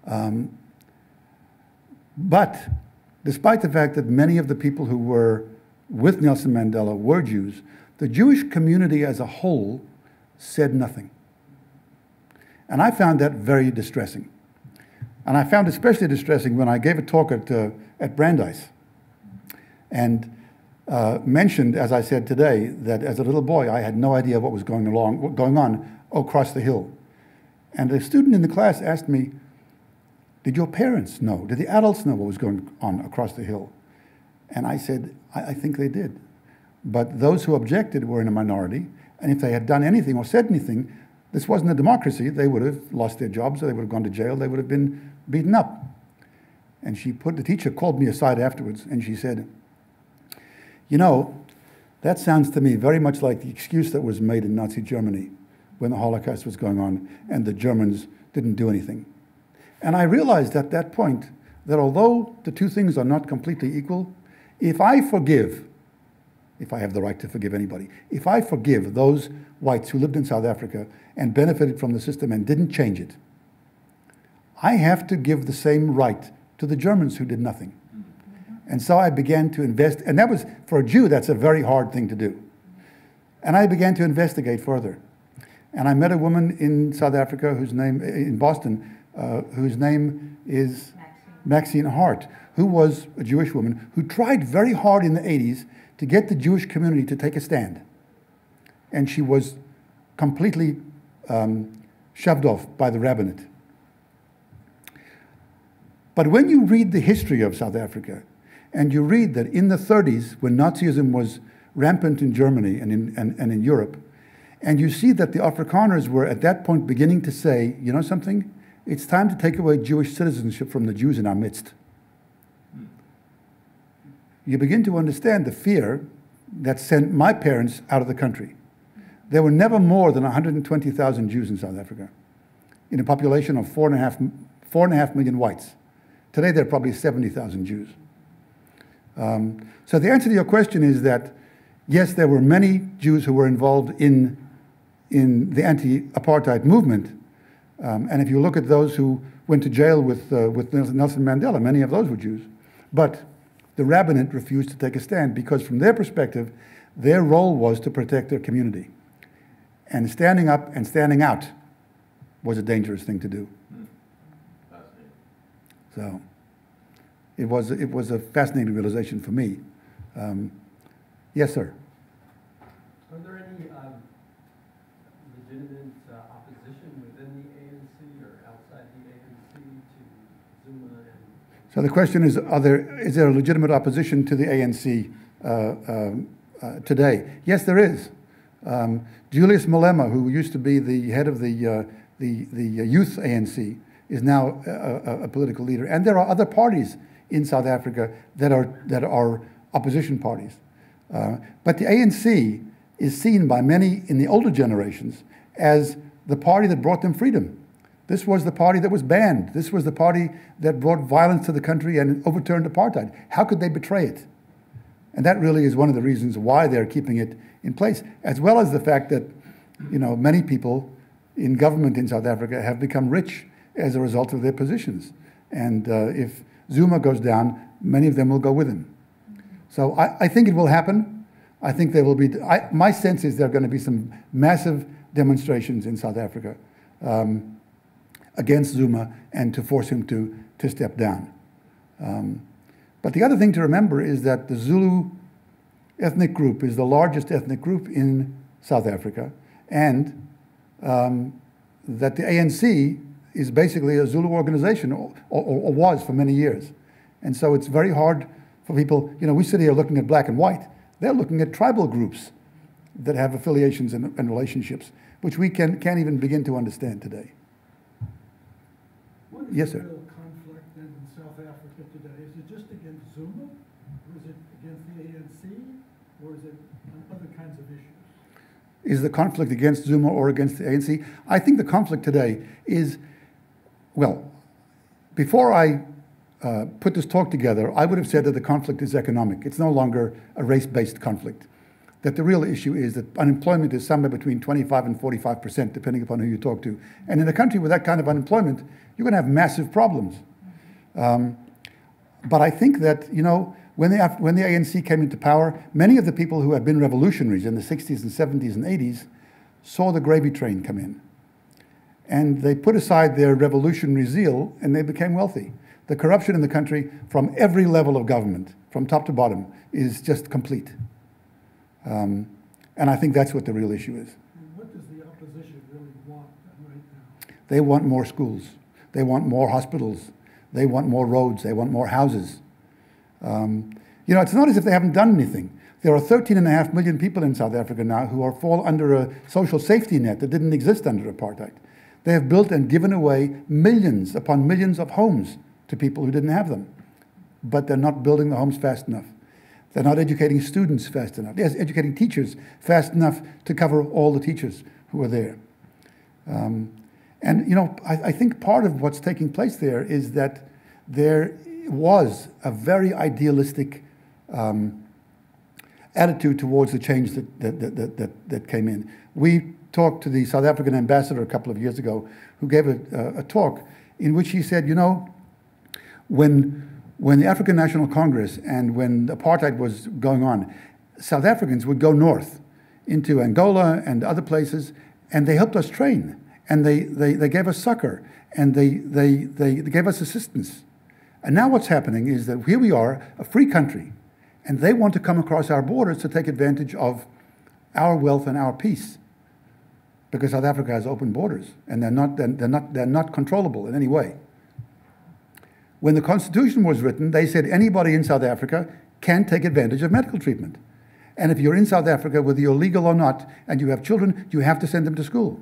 [SPEAKER 2] Um, but despite the fact that many of the people who were with Nelson Mandela were Jews, the Jewish community as a whole said nothing. And I found that very distressing. And I found especially distressing when I gave a talk at, uh, at Brandeis and uh, mentioned, as I said today, that as a little boy I had no idea what was going, along, what going on across the hill. And a student in the class asked me, Did your parents know? Did the adults know what was going on across the hill? And I said, I, I think they did. But those who objected were in a minority, and if they had done anything or said anything, this wasn't a democracy. They would have lost their jobs, or they would have gone to jail, they would have been beaten up. And she put, the teacher called me aside afterwards and she said, You know, that sounds to me very much like the excuse that was made in Nazi Germany when the Holocaust was going on and the Germans didn't do anything. And I realized at that point that although the two things are not completely equal, if I forgive, if I have the right to forgive anybody, if I forgive those whites who lived in South Africa and benefited from the system and didn't change it, I have to give the same right to the Germans who did nothing. And so I began to invest, and that was, for a Jew, that's a very hard thing to do. And I began to investigate further. And I met a woman in South Africa whose name, in Boston, uh, whose name is Maxine. Maxine Hart, who was a Jewish woman who tried very hard in the 80s to get the Jewish community to take a stand. And she was completely um, shoved off by the rabbinate. But when you read the history of South Africa, and you read that in the 30s, when Nazism was rampant in Germany and in, and, and in Europe, and you see that the Afrikaners were at that point beginning to say, you know something? It's time to take away Jewish citizenship from the Jews in our midst. You begin to understand the fear that sent my parents out of the country. There were never more than 120,000 Jews in South Africa, in a population of four and a half, four and a half million whites. Today, there are probably 70,000 Jews. Um, so the answer to your question is that, yes, there were many Jews who were involved in, in the anti-apartheid movement. Um, and if you look at those who went to jail with, uh, with Nelson Mandela, many of those were Jews. But the rabbinate refused to take a stand because from their perspective, their role was to protect their community. And standing up and standing out was a dangerous thing to do. So it was, it was a fascinating realization for me. Um, yes, sir.
[SPEAKER 4] Are there any um, legitimate uh, opposition within the ANC or outside the ANC to Zuma? And
[SPEAKER 2] so the question is, are there, is there a legitimate opposition to the ANC uh, um, uh, today? Yes, there is. Um, Julius Malema, who used to be the head of the, uh, the, the youth ANC, is now a, a, a, political leader. And there are other parties in South Africa that are, that are opposition parties. Uh, but the ANC is seen by many in the older generations as the party that brought them freedom. This was the party that was banned. This was the party that brought violence to the country and overturned apartheid. How could they betray it? And that really is one of the reasons why they're keeping it in place, as well as the fact that, you know, many people in government in South Africa have become rich as a result of their positions. And uh, if Zuma goes down, many of them will go with him. So I, I think it will happen. I think there will be, I, my sense is there are going to be some massive demonstrations in South Africa um, against Zuma and to force him to, to step down. Um, but the other thing to remember is that the Zulu ethnic group is the largest ethnic group in South Africa, and um, that the ANC is basically a Zulu organization, or, or, or, was for many years. And so it's very hard for people, you know, we sit here looking at black and white. They're looking at tribal groups that have affiliations and, and relationships, which we can, can't even begin to understand today.
[SPEAKER 1] What is
[SPEAKER 2] Yes,
[SPEAKER 1] the
[SPEAKER 2] sir.
[SPEAKER 1] real conflict in South Africa today? Is it just against Zuma? Or is it against the ANC? Or is it on other kinds of issues?
[SPEAKER 2] Is the conflict against Zuma or against the ANC? I think the conflict today is, well, before I uh, put this talk together, I would have said that the conflict is economic. It's no longer a race based conflict. That the real issue is that unemployment is somewhere between 25 and 45 percent, depending upon who you talk to. And in a country with that kind of unemployment, you're going to have massive problems. Um, but I think that, you know, when the, when the ANC came into power, many of the people who had been revolutionaries in the 60s and 70s and 80s saw the gravy train come in. And they put aside their revolutionary zeal and they became wealthy. The corruption in the country from every level of government, from top to bottom, is just complete. Um, and I think that's what the real issue is.
[SPEAKER 1] What does the opposition really want right now?
[SPEAKER 2] They want more schools. They want more hospitals. They want more roads. They want more houses. Um, you know, it's not as if they haven't done anything. There are 13.5 million people in South Africa now who are fall under a social safety net that didn't exist under apartheid. They have built and given away millions upon millions of homes to people who didn't have them. But they're not building the homes fast enough. They're not educating students fast enough. Yes, educating teachers fast enough to cover all the teachers who are there. Um, and, you know, I, I think part of what's taking place there is that there was a very idealistic um, attitude towards the change that, that, that, that, that came in. We talked to the South African ambassador a couple of years ago who gave a, a, talk in which he said, you know, when, when the African National Congress and when apartheid was going on, South Africans would go north into Angola and other places, and they helped us train, and they, they, they gave us succor, and they, they, they, they gave us assistance. And now what's happening is that here we are, a free country, and they want to come across our borders to take advantage of our wealth and our peace. Because South Africa has open borders, and they're not, they're, they're not, they're not controllable in any way. When the Constitution was written, they said anybody in South Africa can take advantage of medical treatment. And if you're in South Africa, whether you're legal or not, and you have children, you have to send them to school.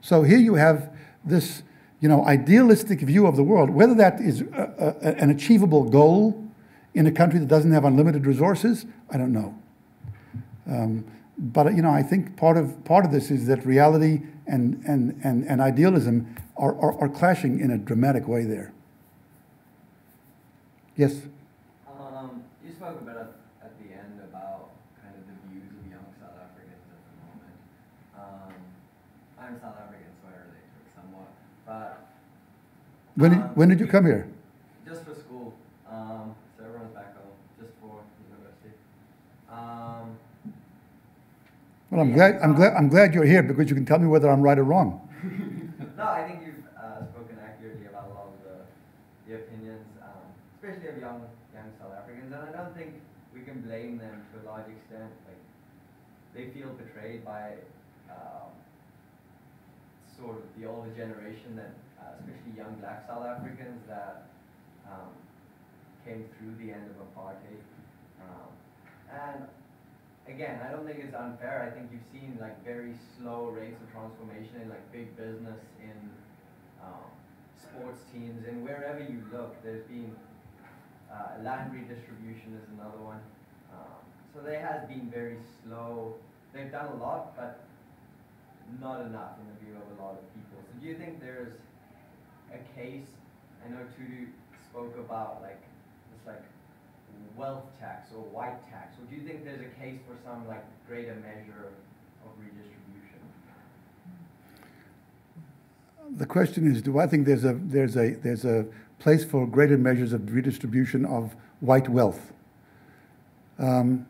[SPEAKER 2] So here you have this, you know, idealistic view of the world. Whether that is a, a, an achievable goal in a country that doesn't have unlimited resources, I don't know. Um, but you know, I think part of part of this is that reality and and and, and idealism are, are, are clashing in a dramatic way there. Yes.
[SPEAKER 5] Um, you spoke about at the end about kind of the views of young South Africans at the moment. Um, I'm South African, so I relate to it somewhat. But
[SPEAKER 2] When did,
[SPEAKER 5] Um,
[SPEAKER 2] when did you come here?
[SPEAKER 5] just for school, um, so everyone's back home, just for university. Um,
[SPEAKER 2] Well, I'm glad I'm glad I'm glad you're here because you can tell me whether I'm right or wrong.
[SPEAKER 5] no, I think you've uh, spoken accurately about a lot of the, the opinions, um, especially of young young South Africans, and I don't think we can blame them to a large extent. Like they feel betrayed by um, sort of the older generation that, uh, especially young Black South Africans that um, came through the end of apartheid, um, and again, I don't think it's unfair. I think you've seen like very slow rates of transformation in like big business, in um, sports teams, and wherever you look, there's been uh, land redistribution is another one. Um, so there has been very slow. They've done a lot, but not enough in the view of a lot of people. So do you think there's a case? I know Tutu spoke about like this like wealth tax or white tax. Or do you think there's a case for some like greater measure of redistribution?
[SPEAKER 2] The question is, do I think there's a, there's a, there's a place for greater measures of redistribution of white wealth? Um,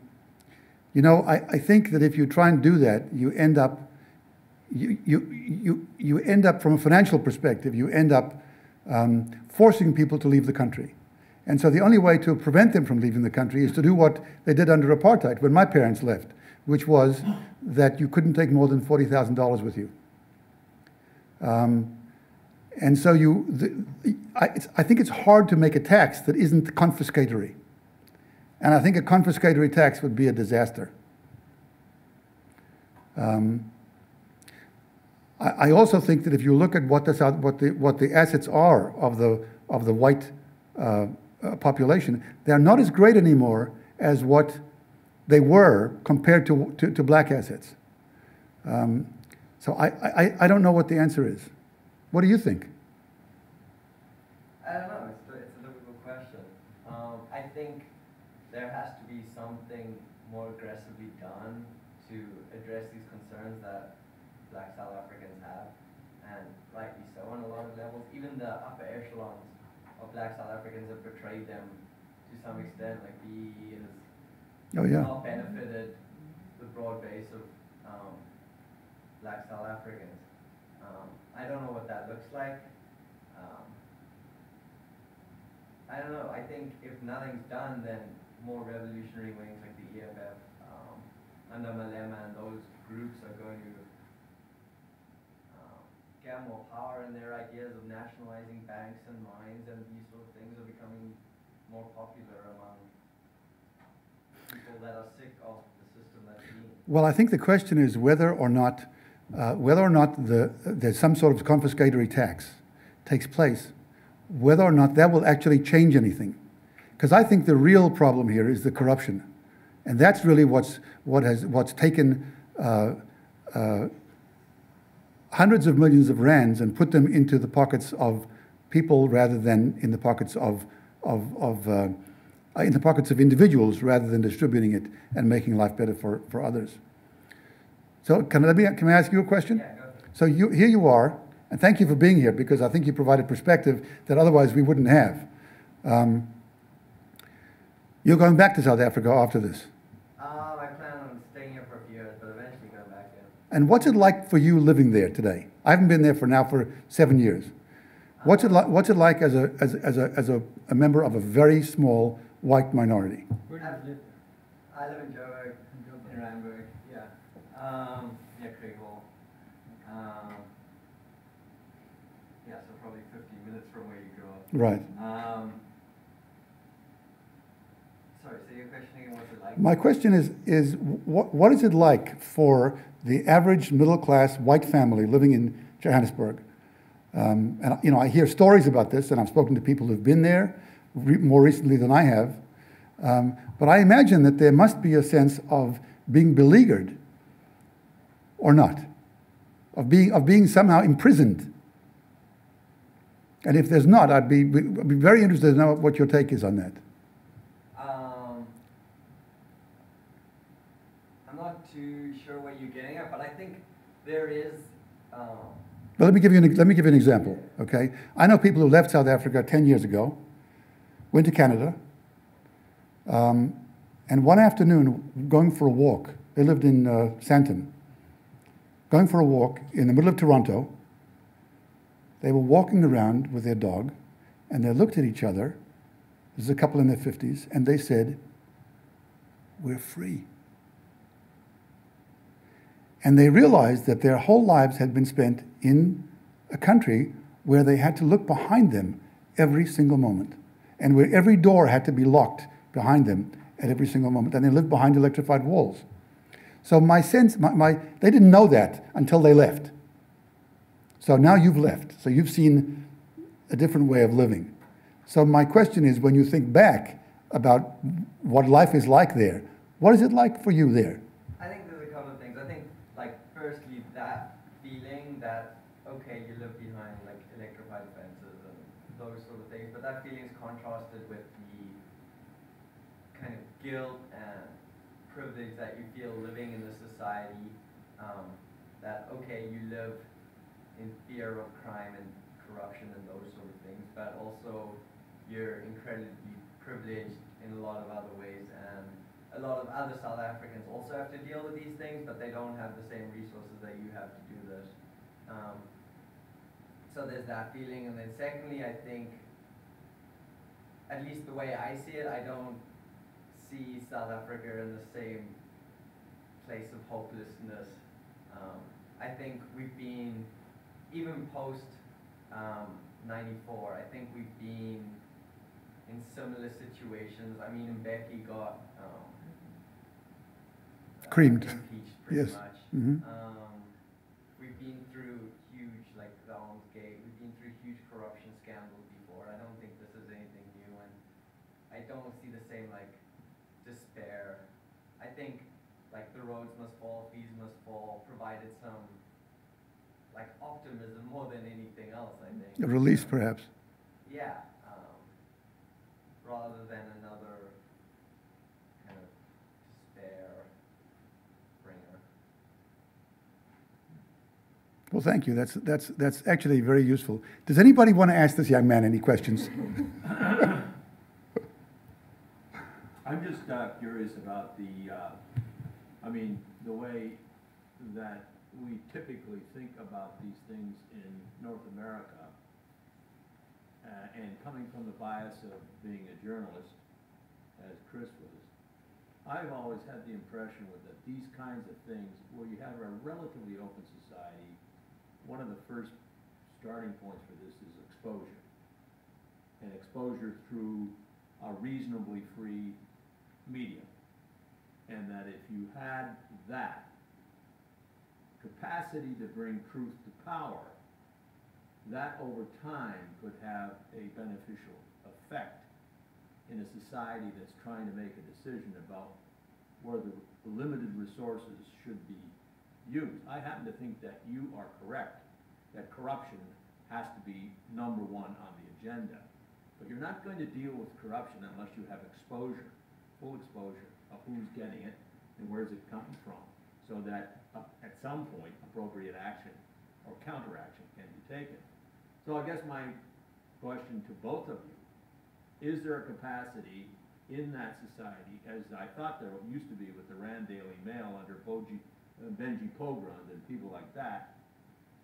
[SPEAKER 2] you know, I, I think that if you try and do that, you end up, you, you, you, you end up, from a financial perspective, you end up um, forcing people to leave the country. And so the only way to prevent them from leaving the country is to do what they did under apartheid when my parents left, which was that you couldn't take more than $40,000 with you. Um, and so you, the, I, I think it's hard to make a tax that isn't confiscatory. And I think a confiscatory tax would be a disaster. Um, I, I, also think that if you look at what, this, what, the, what the assets are of the, of the white uh, uh, population, they're not as great anymore as what they were compared to, to, to black assets. Um, so I, I, I don't know what the answer is. What do you think?
[SPEAKER 5] I don't know. It's, a, it's a difficult question. Um, I think there has to be something more aggressively done to address these concerns that black South Africans have, and rightly so on a lot of levels. Even the black South Africans have betrayed them to some extent. Like he has
[SPEAKER 2] oh, yeah.
[SPEAKER 5] not benefited the broad base of um, black South Africans. Um, I don't know what that looks like. Um, I don't know. I think if nothing's done, then more revolutionary wings like the EFF um, under Malema and those groups are going to more power and their ideas of nationalizing banks and mines and these sort of things are becoming more popular among people that are sick of the system that's being.
[SPEAKER 2] Well, I think the question is whether or not uh, whether or not the, there's some sort of confiscatory tax takes place, whether or not that will actually change anything. Because I think the real problem here is the corruption. And that's really what's, what has, what's taken uh, uh, hundreds of millions of rands and put them into the pockets of people rather than in the pockets of, of, of uh, in the pockets of individuals rather than distributing it and making life better for, for others. So can, let me, can I ask you a question?
[SPEAKER 5] Yeah,
[SPEAKER 2] so you, here you are, and thank you for being here because I think you provided perspective that otherwise we wouldn't have. Um, you're going back to South Africa after this. And what's it like for you living there today? I haven't been there for now for seven years. What's it like? What's it like as a as, as a as a, a member of a very small white minority?
[SPEAKER 4] Where do you live?
[SPEAKER 5] I live in Joburg, in Randburg. Yeah, um, yeah, Craighall. Um, yeah, so probably 50 minutes from where you grew up.
[SPEAKER 2] Right.
[SPEAKER 5] Um, sorry. So your question again? What's it like?
[SPEAKER 2] My question is is what what is it like for the average middle class white family living in Johannesburg. Um, and you know, I hear stories about this, and I've spoken to people who've been there re- more recently than I have. Um, but I imagine that there must be a sense of being beleaguered, or not, of being of being somehow imprisoned. And if there's not, I'd be, I'd be very interested to know what your take is on that.
[SPEAKER 5] There is. Um,
[SPEAKER 2] well, let me give you an, let me give you an example. Okay, I know people who left South Africa ten years ago, went to Canada, um, and one afternoon going for a walk. They lived in uh, Sandton. Going for a walk in the middle of Toronto. They were walking around with their dog, and they looked at each other. There's a couple in their fifties, and they said, "We're free." And they realized that their whole lives had been spent in a country where they had to look behind them every single moment, and where every door had to be locked behind them at every single moment, and they lived behind electrified walls. So my sense, my, my, they didn't know that until they left. So now you've left, so you've seen a different way of living. So my question is, when you think back about what life is like there, What is it like for you there?
[SPEAKER 5] I think there's a couple of things. I think, like, firstly, that feeling that, okay, you live behind, like, electrified fences and those sort of things, but that feeling is contrasted with the kind of guilt and privilege that you feel living in this society, um, that, okay, you live in fear of crime and corruption and those sort of things, but also you're incredibly privileged in a lot of other ways and a lot of other South Africans also have to deal with these things, but they don't have the same resources that you have to do this. Um, so there's that feeling, and then secondly, I think, at least the way I see it, I don't see South Africa in the same place of hopelessness. Um, I think we've been, even post um, 94, I think we've been in similar situations. I mean, Mbeki got um, uh,
[SPEAKER 2] Creamed.
[SPEAKER 5] impeached pretty
[SPEAKER 2] Yes.
[SPEAKER 5] much.
[SPEAKER 2] Mhm.
[SPEAKER 5] Um, we've been through huge, like the Alms Gate, we've been through huge corruption scandals before. I don't think this is anything new, and I don't see the same like despair. I think like the Rhodes must fall, fees must fall, provided some like optimism more than anything else. I think
[SPEAKER 2] A release, perhaps.
[SPEAKER 5] yeah, um, rather than another kind of despair bringer.
[SPEAKER 2] Well, thank you. That's, that's, that's actually very useful. Does anybody want to ask this young man any questions?
[SPEAKER 6] I'm just uh, curious about the, uh, I mean, the way that we typically think about these things in North America. Uh, And coming from the bias of being a journalist, as Chris was, I've always had the impression with that these kinds of things, where you have a relatively open society, one of the first starting points for this is exposure. And exposure through a reasonably free media. And that if you had that capacity to bring truth to power, that over time could have a beneficial effect in a society that's trying to make a decision about where the limited resources should be used. I happen to think that you are correct, that corruption has to be number one on the agenda. But you're not going to deal with corruption unless you have exposure, full exposure of who's getting it and where's it coming from, so that uh, at some point appropriate action or counteraction can be taken. So I guess my question to both of you, is there a capacity in that society, as I thought there used to be with the Rand Daily Mail under Boji, uh, Benji Pogrund and people like that,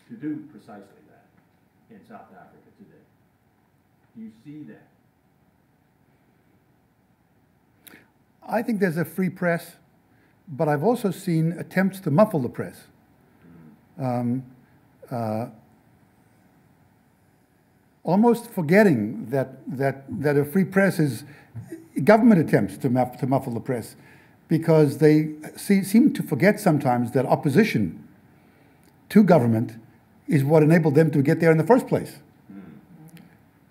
[SPEAKER 6] to do precisely that in South Africa today? Do you see that?
[SPEAKER 2] I think there's a free press, but I've also seen attempts to muffle the press. Um, uh, almost forgetting that, that, that a free press is government attempts to, muff, to muffle the press because they see, seem to forget sometimes that opposition to government is what enabled them to get there in the first place.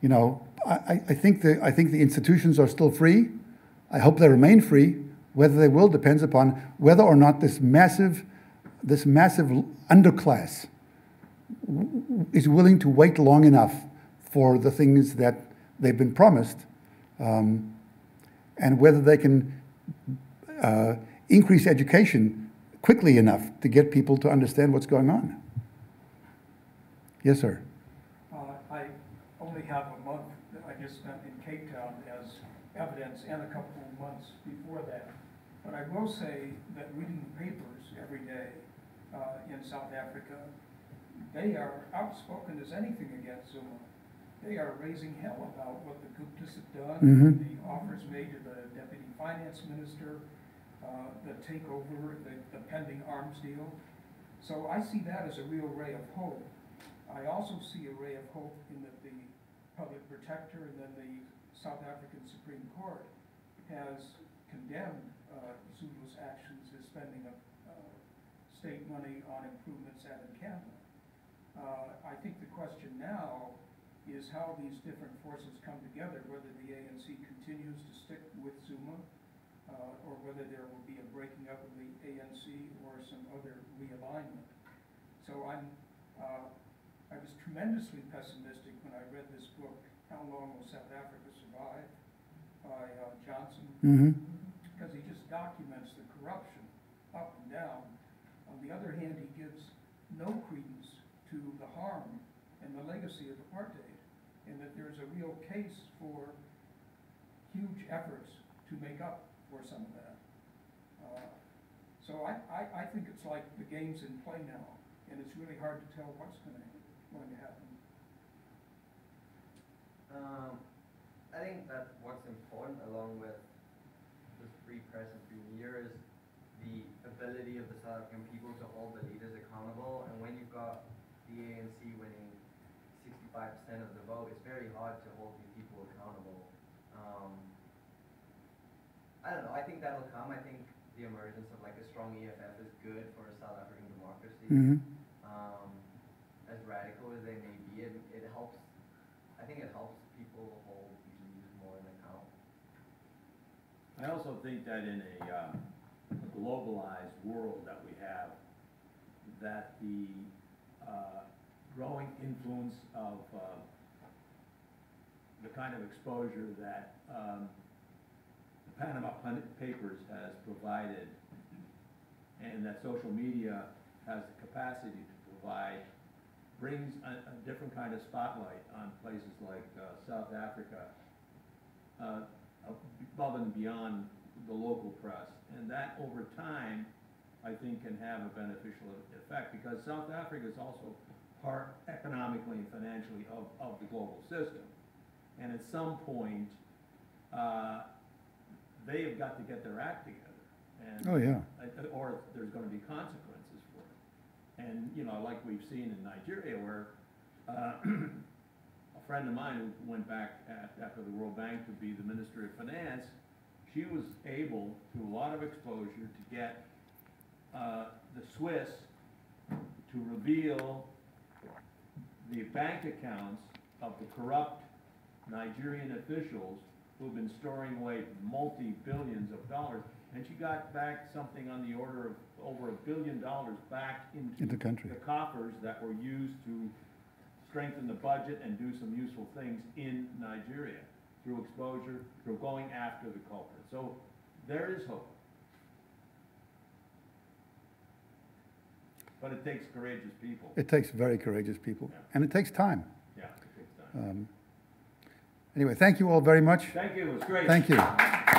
[SPEAKER 2] You know, I, I I think the, I think the institutions are still free. I hope they remain free. Whether they will depends upon whether or not this massive, this massive underclass is willing to wait long enough for the things that they've been promised, um, and whether they can uh, increase education quickly enough to get people to understand what's going on. Yes, sir.
[SPEAKER 1] Uh, I only have a month that I just spent in Cape Town as evidence and a couple months before that. But I will say that reading the papers every day uh, in South Africa, they are outspoken as anything against Zuma. They are raising hell about what the Guptas have done,
[SPEAKER 2] Mhm.
[SPEAKER 1] the offers made to the deputy finance minister, uh, the takeover, the the pending arms deal. So I see that as a real ray of hope. I also see a ray of hope in that the public protector and then the South African Supreme Court has condemned uh, actions, his spending of uh, state money on improvements at Nkandla. Uh, I think the question now is how these different forces come together, whether the ANC continues to stick with Zuma, uh, or whether there will be a breaking up of the ANC or some other realignment. So I'm, uh, I was tremendously pessimistic when I read this book, How Long Will South Africa Survive, by uh, Johnson,
[SPEAKER 2] Mm-hmm.
[SPEAKER 1] because he just documents the corruption up and down. On the other hand, he gives no credence to the harm and the legacy of apartheid, and that there's a real case for huge efforts to make up for some of that. Uh, So I, I, I think it's like the game's in play now, and it's really hard to tell what's gonna, going to happen.
[SPEAKER 5] Um, I think that what's important along with this free press and free media is the ability of the South African people to hold the leaders accountable. And when you've got the ANC winning sixty-five percent of the vote, it's very hard to hold these people accountable. Um, I don't know, I think that'll come. I think the emergence of like a strong EFF is good for a South African democracy
[SPEAKER 2] Mm-hmm.
[SPEAKER 5] um, as radical as they may be, it, it helps, I think it helps people hold these leaders more in account.
[SPEAKER 6] I also think that in a uh, globalized world that we have, that the uh, growing influence of uh, the kind of exposure that um, the Panama Papers has provided and that social media has the capacity to provide brings a, a different kind of spotlight on places like uh, South Africa, uh, above and beyond the local press. And that over time, I think can have a beneficial effect because South Africa is also part economically and financially of, of the global system. And at some point, uh, they have got to get their act together. And
[SPEAKER 2] Oh, yeah.
[SPEAKER 6] or there's gonna be consequences for it. And, you know, like we've seen in Nigeria where, uh, a friend of mine who went back at, after the World Bank to be the Minister of Finance, she was able, through a lot of exposure, to get, uh, the Swiss to reveal the bank accounts of the corrupt Nigerian officials who've been storing away multi-billions of dollars. And she got back something on the order of over a billion dollars back into
[SPEAKER 2] In the country.
[SPEAKER 6] the coffers that were used to strengthen the budget and do some useful things in Nigeria through exposure, through going after the culprit. So there is hope. But it takes courageous people.
[SPEAKER 2] It takes very courageous people,
[SPEAKER 6] Yeah.
[SPEAKER 2] and it takes time.
[SPEAKER 6] Yeah, it takes time.
[SPEAKER 2] Um, Anyway, thank you all very much.
[SPEAKER 6] Thank you, it was great.
[SPEAKER 2] Thank you.